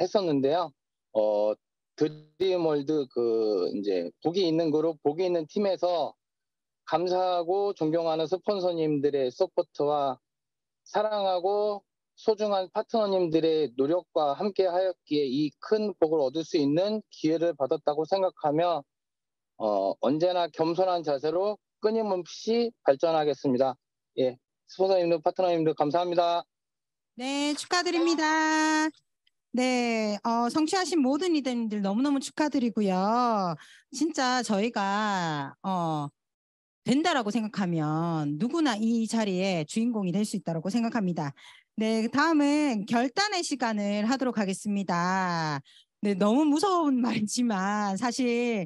했었는데요. 어, 드림월드 그 이제 복이 있는 그룹, 복이 있는 팀에서 감사하고 존경하는 스폰서님들의 서포트와 사랑하고 소중한 파트너님들의 노력과 함께 하였기에 이 큰 복을 얻을 수 있는 기회를 받았다고 생각하며 어, 언제나 겸손한 자세로 끊임없이 발전하겠습니다. 예, 스폰서님들, 파트너님들 감사합니다. 네, 축하드립니다. 네, 어, 성취하신 모든 리더님들 너무너무 축하드리고요. 진짜 저희가 어, 된다라고 생각하면 누구나 이 자리에 주인공이 될 수 있다고 생각합니다. 네, 다음은 결단의 시간을 하도록 하겠습니다. 네, 너무 무서운 말이지만 사실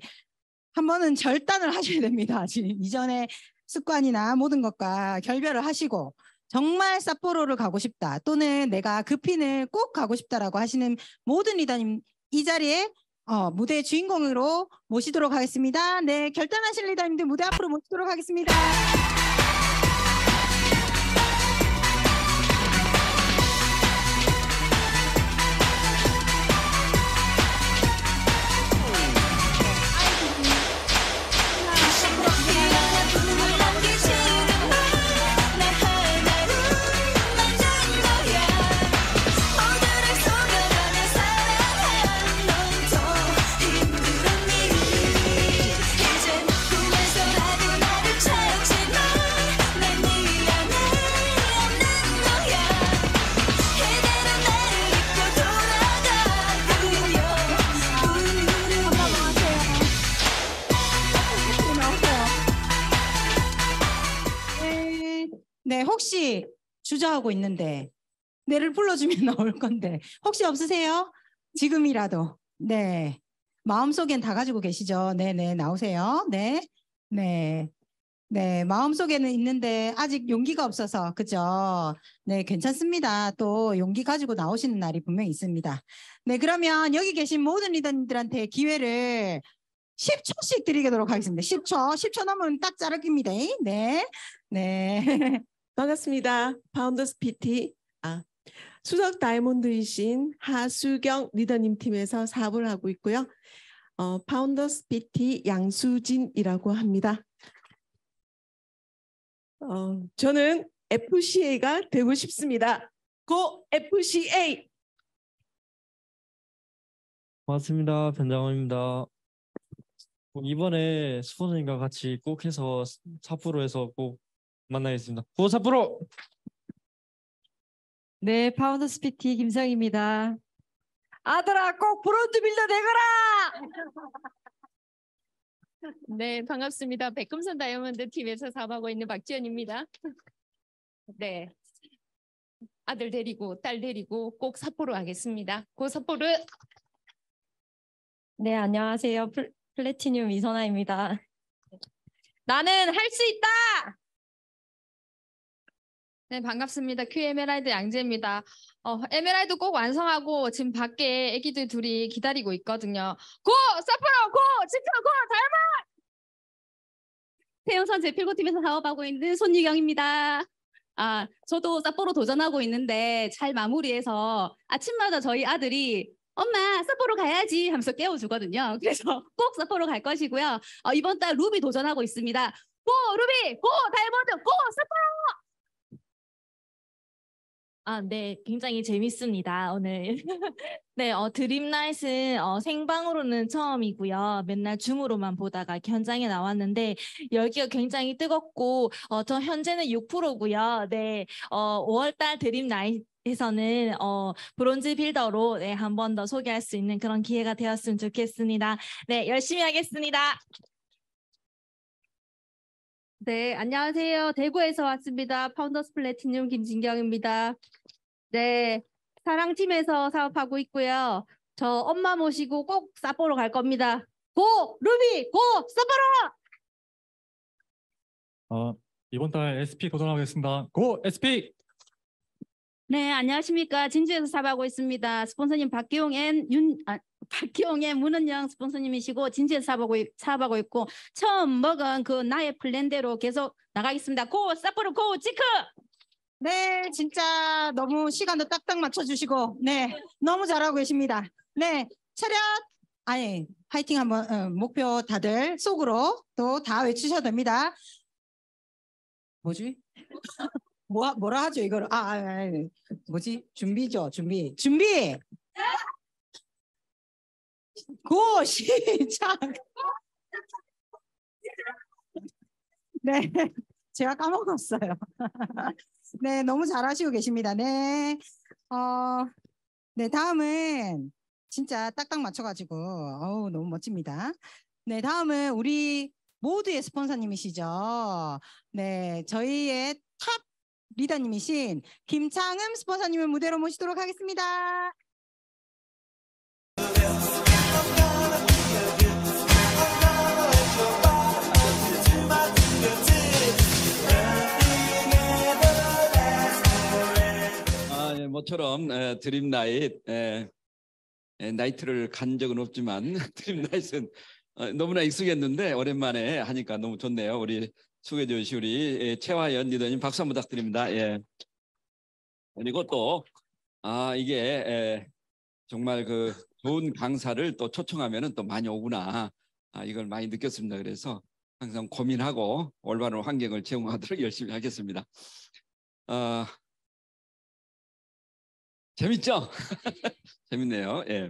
한 번은 결단을 하셔야 됩니다. 지금 이전에 습관이나 모든 것과 결별을 하시고 정말 삿포로를 가고 싶다 또는 내가 그 핀을 꼭 가고 싶다라고 하시는 모든 리더님 이 자리에 어, 무대의 주인공으로 모시도록 하겠습니다. 네, 결단하실 리더님들 무대 앞으로 모시도록 하겠습니다. 네, 네, 혹시 주저하고 있는데 내를 불러주면 나올 건데 혹시 없으세요? 지금이라도 네 마음속엔 다 가지고 계시죠? 네, 네 나오세요. 네, 네, 네 마음속에는 있는데 아직 용기가 없어서 그죠? 네 괜찮습니다. 또 용기 가지고 나오시는 날이 분명히 있습니다. 네 그러면 여기 계신 모든 리더님들한테 기회를 10초씩 드리도록 하겠습니다. 10초, 10초 넘으면 딱 자르기입니다. 네, 네. 반갑습니다. 파운더스 PT 아, 수석 다이몬드이신 하수경 리더님 팀에서 사업을 하고 있고요. 어, 파운더스 PT 양수진이라고 합니다. 어, 저는 FCA가 되고 싶습니다. 고 FCA! 반갑습니다. 변장원입니다. 이번에 스폰서님과 같이 꼭 해서 삿포로에서 꼭 만나겠습니다. 고 삿포로! 네, 파운더스 PT 김성입니다. 아들아, 꼭 브론즈 빌더 되거라! 네, 반갑습니다. 백금산 다이아몬드 팀에서 사업하고 있는 박지연입니다. 네. 아들 데리고 딸 데리고 꼭 삿포로 가겠습니다. 고 삿포로. 네, 안녕하세요. 플, 플래티늄 이선아입니다. 나는 할 수 있다. 네, 반갑습니다. 큐 에메랄드 양재입니다. 어, 에메랄드 꼭 완성하고 지금 밖에 애기들 둘이 기다리고 있거든요. 고! 삿포로! 고! 지켜! 고! 다이아몬드! 태영선 제필고팀에서 사업하고 있는 손유경입니다. 아, 저도 삿포로 도전하고 있는데 잘 마무리해서 아침마다 저희 아들이 엄마 삿포로 가야지 하면서 깨워주거든요. 그래서 꼭 삿포로 갈 것이고요. 어, 이번 달 루비 도전하고 있습니다. Go 루비! Go 다이아몬드! Go 삿포로! 아, 네, 굉장히 재밌습니다. 오늘. 네, 어, Dream Night은 어, 생방으로는 처음이고요. 맨날 줌으로만 보다가 현장에 나왔는데 열기가 굉장히 뜨겁고 어, 저 현재는 6%고요. 네, 어, 5월달 Dream Night에서는 어, bronze builder로 네, 한 번 더 소개할 수 있는 그런 기회가 되었으면 좋겠습니다. 네, 열심히 하겠습니다. 네, 안녕하세요. 대구에서 왔습니다. 파운더스 플래티늄 김진경입니다. 네, 사랑팀에서 사업하고 있고요. 저 엄마 모시고 꼭 사포로 갈 겁니다. 고! 루비! 고! 사포로! 어, 이번 달 SP 도전하겠습니다. 고 SP! 네, 안녕하십니까. 진주에서 사업하고 있습니다. 스폰서님 박기용 and 윤, 아, 박기용 and 문은영 스폰서님이시고 진주에서 사업하고, 있- 사업하고 있고 처음 먹은 그 나의 플랜대로 계속 나가겠습니다. Go! 삿포로 Go! 치크! 네, 진짜 너무 시간도 딱딱 맞춰주시고, 네, 너무 잘하고 계십니다. 네, 차렷! 아니, 화이팅 한번, 어, 목표 다들 속으로 또 다 외치셔도 됩니다. 뭐지? 뭐, 뭐라 하죠, 이거를? 아, 아, 아, 뭐지? 준비죠, 준비. 준비! 고! 시작! 네, 제가 까먹었어요. 네, 너무 잘하시고 계십니다. 네. 어, 네, 다음은 진짜 딱딱 맞춰가지고, 어우, 너무 멋집니다. 네, 다음은 우리 모두의 스폰서님이시죠. 네, 저희의 top 리더님이신 김창흠 스폰서님을 무대로 모시도록 하겠습니다. 아, 예, 모처럼 에, Dream Night 에, 에, 나이트를 간 적은 없지만 Dream Night은 어, 너무나 익숙했는데 오랜만에 하니까 너무 좋네요. 우리 소개 주신 우리 예, 최화연 리더님 박수 한번 부탁드립니다. 예. 그리고 또 아 이게 에, 정말 그 좋은 강사를 또 초청하면은 또 많이 오구나. 아 이걸 많이 느꼈습니다. 그래서 항상 고민하고 올바른 환경을 제공하도록 열심히 하겠습니다. 아 재밌죠? 재밌네요. 예.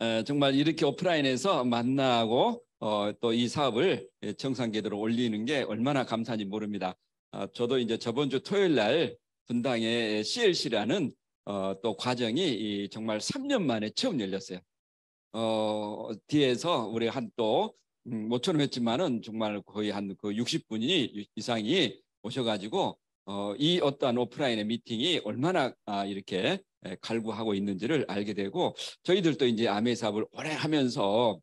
에, 정말 이렇게 오프라인에서 만나고 어, 또 이 사업을 예, 정상궤도로 올리는 게 얼마나 감사한지 모릅니다. 아, 저도 이제 저번 주 토요일 날 분당의 CLC라는 어, 또 과정이 이 정말 3년 만에 처음 열렸어요. 어, 뒤에서 우리 한또 음, 모처럼 했지만은 정말 거의 한 그 60분이 이상이 오셔가지고 어, 이 어떠한 오프라인의 미팅이 얼마나 아, 이렇게 에, 갈구하고 있는지를 알게 되고 저희들도 이제 아메 사업을 오래 하면서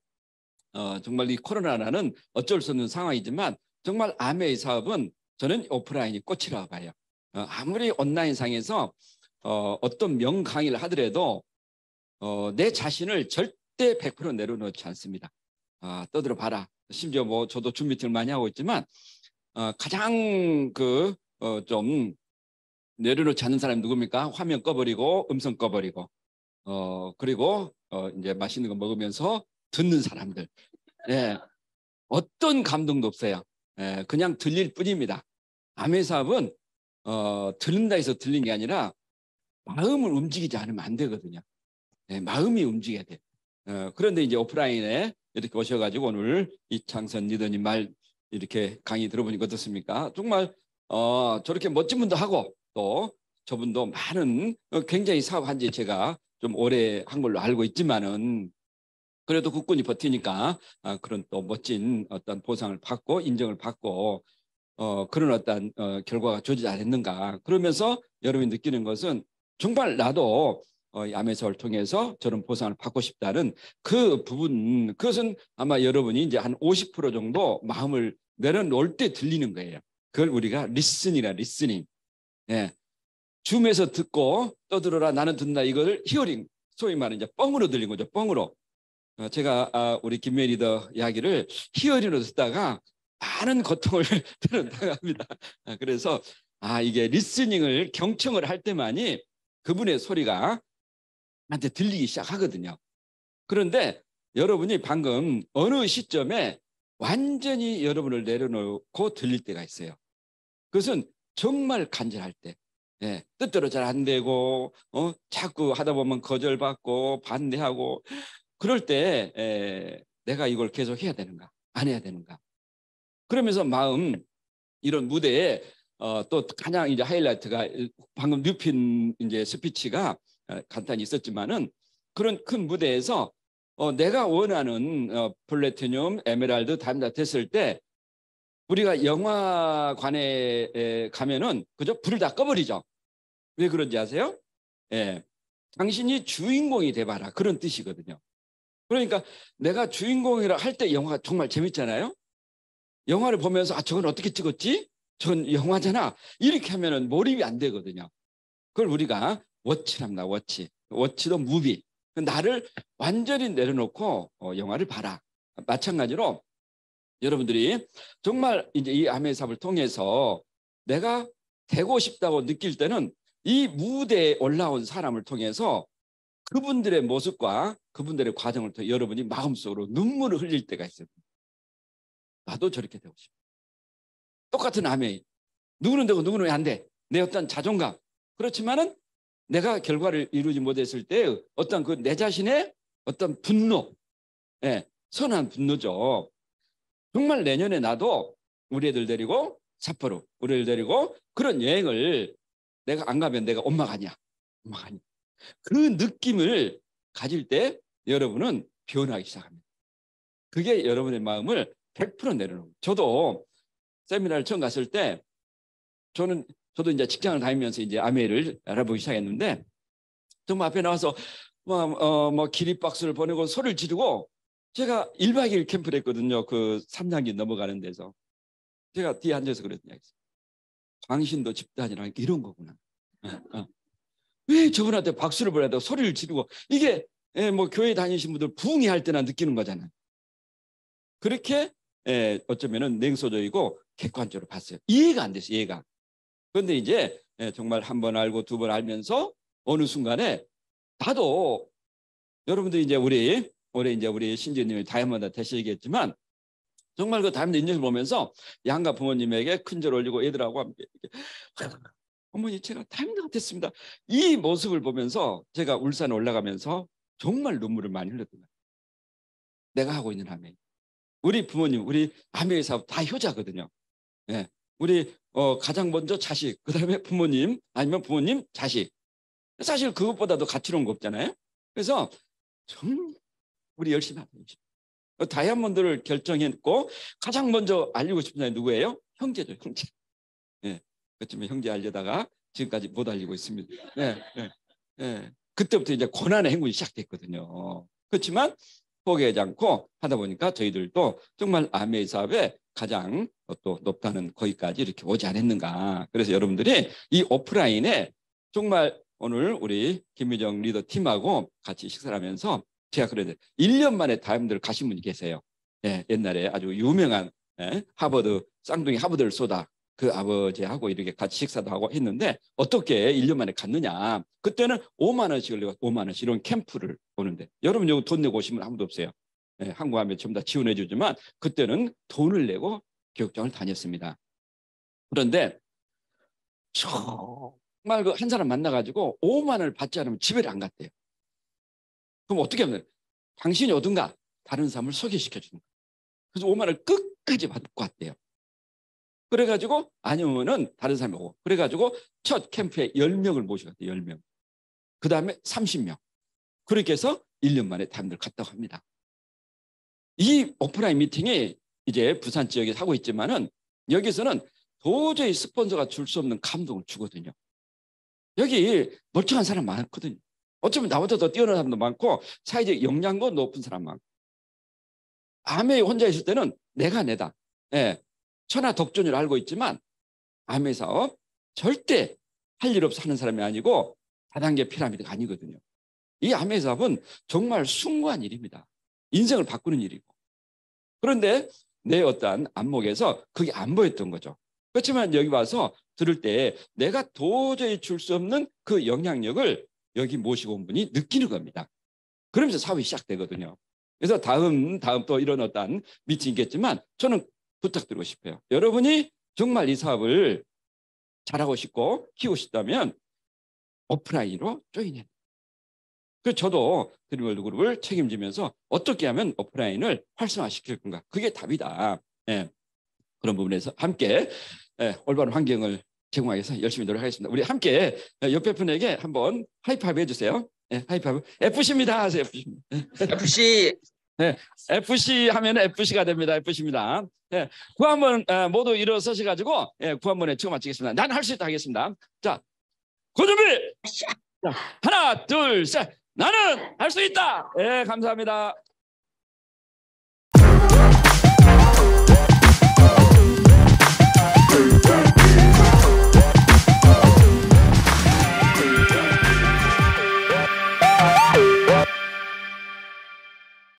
어, 정말 이 코로나라는 어쩔 수 없는 상황이지만 정말 아메이 사업은 저는 오프라인이 꽃이라고 봐요. 어, 아무리 온라인상에서 어, 어떤 명강의를 하더라도 어, 내 자신을 절대 100% 내려놓지 않습니다. 아, 떠들어 봐라. 심지어 뭐 저도 줌 미팅을 많이 하고 있지만 어, 가장 그 어, 좀 내려놓지 않는 사람이 누굽니까? 화면 꺼버리고 음성 꺼버리고 어 그리고 어 이제 맛있는 거 먹으면서 듣는 사람들. 예. 어떤 감동도 없어요. 예, 그냥 들릴 뿐입니다. 암의 사업은 어 들린다 해서 들린 게 아니라 마음을 움직이지 않으면 안 되거든요. 예, 마음이 움직여야 돼. 어, 그런데 이제 오프라인에 이렇게 오셔가지고 오늘 이창선 리더님 말 이렇게 강의 들어보니까 어떻습니까? 정말 어, 저렇게 멋진 분도 하고 또 저분도 많은 어, 굉장히 사업한 지 제가 좀 오래 한 걸로 알고 있지만은 그래도 국군이 버티니까 아, 그런 또 멋진 어떤 보상을 받고 인정을 받고 어, 그런 어떤 어, 결과가 좋지 않았는가 그러면서 여러분이 느끼는 것은 정말 나도 어, 야매서를 통해서 저런 보상을 받고 싶다는 그 부분 그것은 아마 여러분이 이제 한 50% 정도 마음을 내려놓을 때 들리는 거예요. 그걸 우리가 listen이라 listening. 예. 줌에서 듣고 떠들어라 나는 듣는다 이걸 hearing 소위 말하는 이제 뻥으로 들린 거죠. 뻥으로. 어, 제가 아, 우리 김메 리더 이야기를 hearing으로 듣다가 많은 고통을 들어나갑니다. 아, 그래서 아 이게 listening을 경청을 할 때만이 그분의 소리가 나한테 들리기 시작하거든요. 그런데 여러분이 방금 어느 시점에 완전히 여러분을 내려놓고 들릴 때가 있어요. 그것은 정말 간절할 때. 예, 뜻대로 잘 안 되고 어, 자꾸 하다 보면 거절받고 반대하고 그럴 때 에, 내가 이걸 계속 해야 되는가 안 해야 되는가 그러면서 마음 이런 무대에 어, 또 가장 이제 하이라이트가 방금 new pin 이제 스피치가 어, 간단히 있었지만은 그런 큰 무대에서 어, 내가 원하는 어, 플래티늄, 에메랄드, 다이아몬드 됐을 때 우리가 영화관에 에, 가면은 그죠 불을 다 꺼버리죠. 왜 그런지 아세요? 예, 당신이 주인공이 돼봐라 그런 뜻이거든요. 그러니까 내가 주인공이라 할 때 영화가 정말 재밌잖아요. 영화를 보면서 아 저건 어떻게 찍었지? 저건 영화잖아. 이렇게 하면은 몰입이 안 되거든요. 그걸 우리가 워치랍니다. 워치. 워치도 무비. 나를 완전히 내려놓고 어, 영화를 봐라. 마찬가지로 여러분들이 정말 이제 이 암의 삽을 통해서 내가 되고 싶다고 느낄 때는 이 무대에 올라온 사람을 통해서 그분들의 모습과 그분들의 과정을 통해 여러분이 마음속으로 눈물을 흘릴 때가 있어요. 나도 저렇게 되고 싶어. 똑같은 암에 누구는 되고 누구는 왜 안 돼? 내 어떤 자존감. 그렇지만은 내가 결과를 이루지 못했을 때 어떤 그 내 자신의 어떤 분노, 예, 선한 분노죠. 정말 내년에 나도 우리 애들 데리고 삿포로 우리 애들 데리고 그런 여행을 내가 안 가면 내가 엄마가 아니야. 엄마가 아니야. 그 느낌을 가질 때 여러분은 변하기 시작합니다. 그게 여러분의 마음을 100% 내려놓고 저도 세미나를 처음 갔을 때 저는 저도 이제 직장을 다니면서 이제 아메를 알아보기 시작했는데 정말 앞에 나와서 뭐, 어, 뭐 기립박수를 보내고 소리를 지르고 제가 1박 2일 캠프를 했거든요. 그 삼장기 넘어가는 데서. 제가 뒤에 앉아서 그랬더니 당신도 집단이랑 이런 거구나. 어, 어. 왜 저분한테 박수를 보내야 돼? 소리를 지르고 이게 예, 뭐 교회 다니신 분들 부흥이 할 때나 느끼는 거잖아요. 그렇게 예, 어쩌면은 냉소적이고 객관적으로 봤어요. 이해가 안 됐어요. 이해가. 그런데 이제 예, 정말 한 번 알고 두 번 알면서 어느 순간에 나도 여러분들 이제 우리 올해 이제 우리 신지님이 다이아몬드 되시겠지만 정말 그 다이아몬드 인증을 보면서 양가 부모님에게 큰 절 올리고 애들하고 함께 이렇게 어머니 제가 다이아몬드가 됐습니다. 이 모습을 보면서 제가 울산에 올라가면서 정말 눈물을 많이 흘렸던 거예요. 내가 하고 있는 아메. 우리 부모님, 우리 아메의 사업 다 효자거든요. 예. 우리 어, 가장 먼저 자식, 그 다음에 부모님, 아니면 부모님, 자식. 사실 그것보다도 가치로운 거 없잖아요. 그래서 정말 우리 열심히 하는 거죠. 다이아몬드를 결정했고 가장 먼저 알리고 싶은 사람이 누구예요? 형제죠, 형제. 예. 그쯤에 형제 알려다가 지금까지 못 알리고 있습니다. 예, 예, 예. 그때부터 이제 고난의 행군이 시작됐거든요. 그렇지만 포기하지 않고 하다 보니까 저희들도 정말 아메이 사업에 가장 또 높다는 거기까지 이렇게 오지 않았는가. 그래서 여러분들이 이 오프라인에 정말 오늘 우리 김미정 리더 팀하고 같이 식사를 하면서 제가 그래도 1년 만에 다이아몬드를 가신 분이 계세요. 예, 옛날에 아주 유명한 예, 하버드 쌍둥이 하버드를 쏟아 그 아버지하고 이렇게 같이 식사도 하고 했는데 어떻게 1년 만에 갔느냐. 그때는 5만 원씩을 내고 5만 원씩 이런 캠프를 오는데 여러분 여기 돈 내고 오시면 아무도 없어요. 예, 한국 하면 전부 다 지원해 주지만 그때는 돈을 내고 교육장을 다녔습니다. 그런데 정말 그 한 사람 만나가지고 5만 원을 받지 않으면 집에 안 갔대요. 그럼 어떻게 하면 당신이 어딘가 다른 사람을 소개시켜 주는 거예요. 그래서 5만 원을 끝까지 받고 왔대요. 그래가지고 아니면은 다른 사람이 오고 그래가지고 첫 캠프에 10명을 모셔갔대요. 10명. 그 다음에 30명. 그렇게 해서 1년 만에 다들 갔다고 합니다. 이 오프라인 미팅이 이제 부산 지역에 하고 있지만은 여기서는 도저히 스폰서가 줄 수 없는 감동을 주거든요. 여기 멀쩡한 사람 많거든요. 어쩌면 나보다 더 뛰어난 사람도 많고 사회적 역량도 높은 사람 많고 암에 혼자 있을 때는 내가 내다. 예, 천하 독존을 알고 있지만 암의 사업 절대 할 일 없어 하는 사람이 아니고 다단계 피라미드가 아니거든요. 이 암의 사업은 정말 숭고한 일입니다. 인생을 바꾸는 일이고. 그런데 내 어떠한 안목에서 그게 안 보였던 거죠. 그렇지만 여기 와서 들을 때 내가 도저히 줄 수 없는 그 영향력을 여기 모시고 온 분이 느끼는 겁니다. 그러면서 사업이 시작되거든요. 그래서 다음 다음 또 이런 어떤 미팅이 있겠지만 저는 부탁드리고 싶어요. 여러분이 정말 이 사업을 잘하고 싶고 키우고 싶다면 오프라인으로 join해. 그 저도 드림월드 그룹을 책임지면서 어떻게 하면 오프라인을 활성화시킬 건가? 그게 답이다. 예. 그런 부분에서 함께 예, 올바른 환경을 제공하기 위해서 열심히 노력하겠습니다. 우리 함께 옆에 분에게 한번 하이파이브 해주세요. 네, 하이파이브. FC입니다 하세요. FC입니다. FC. 네, FC 하면 FC가 됩니다. FC입니다. 네, 구한번 어, 모두 일어서셔가지고 예, 구한번에 처음 마치겠습니다. 난 할 수 있다 하겠습니다. 자, 고준비. 자, 하나, 둘, 셋. 나는 할 수 있다. 예, 감사합니다.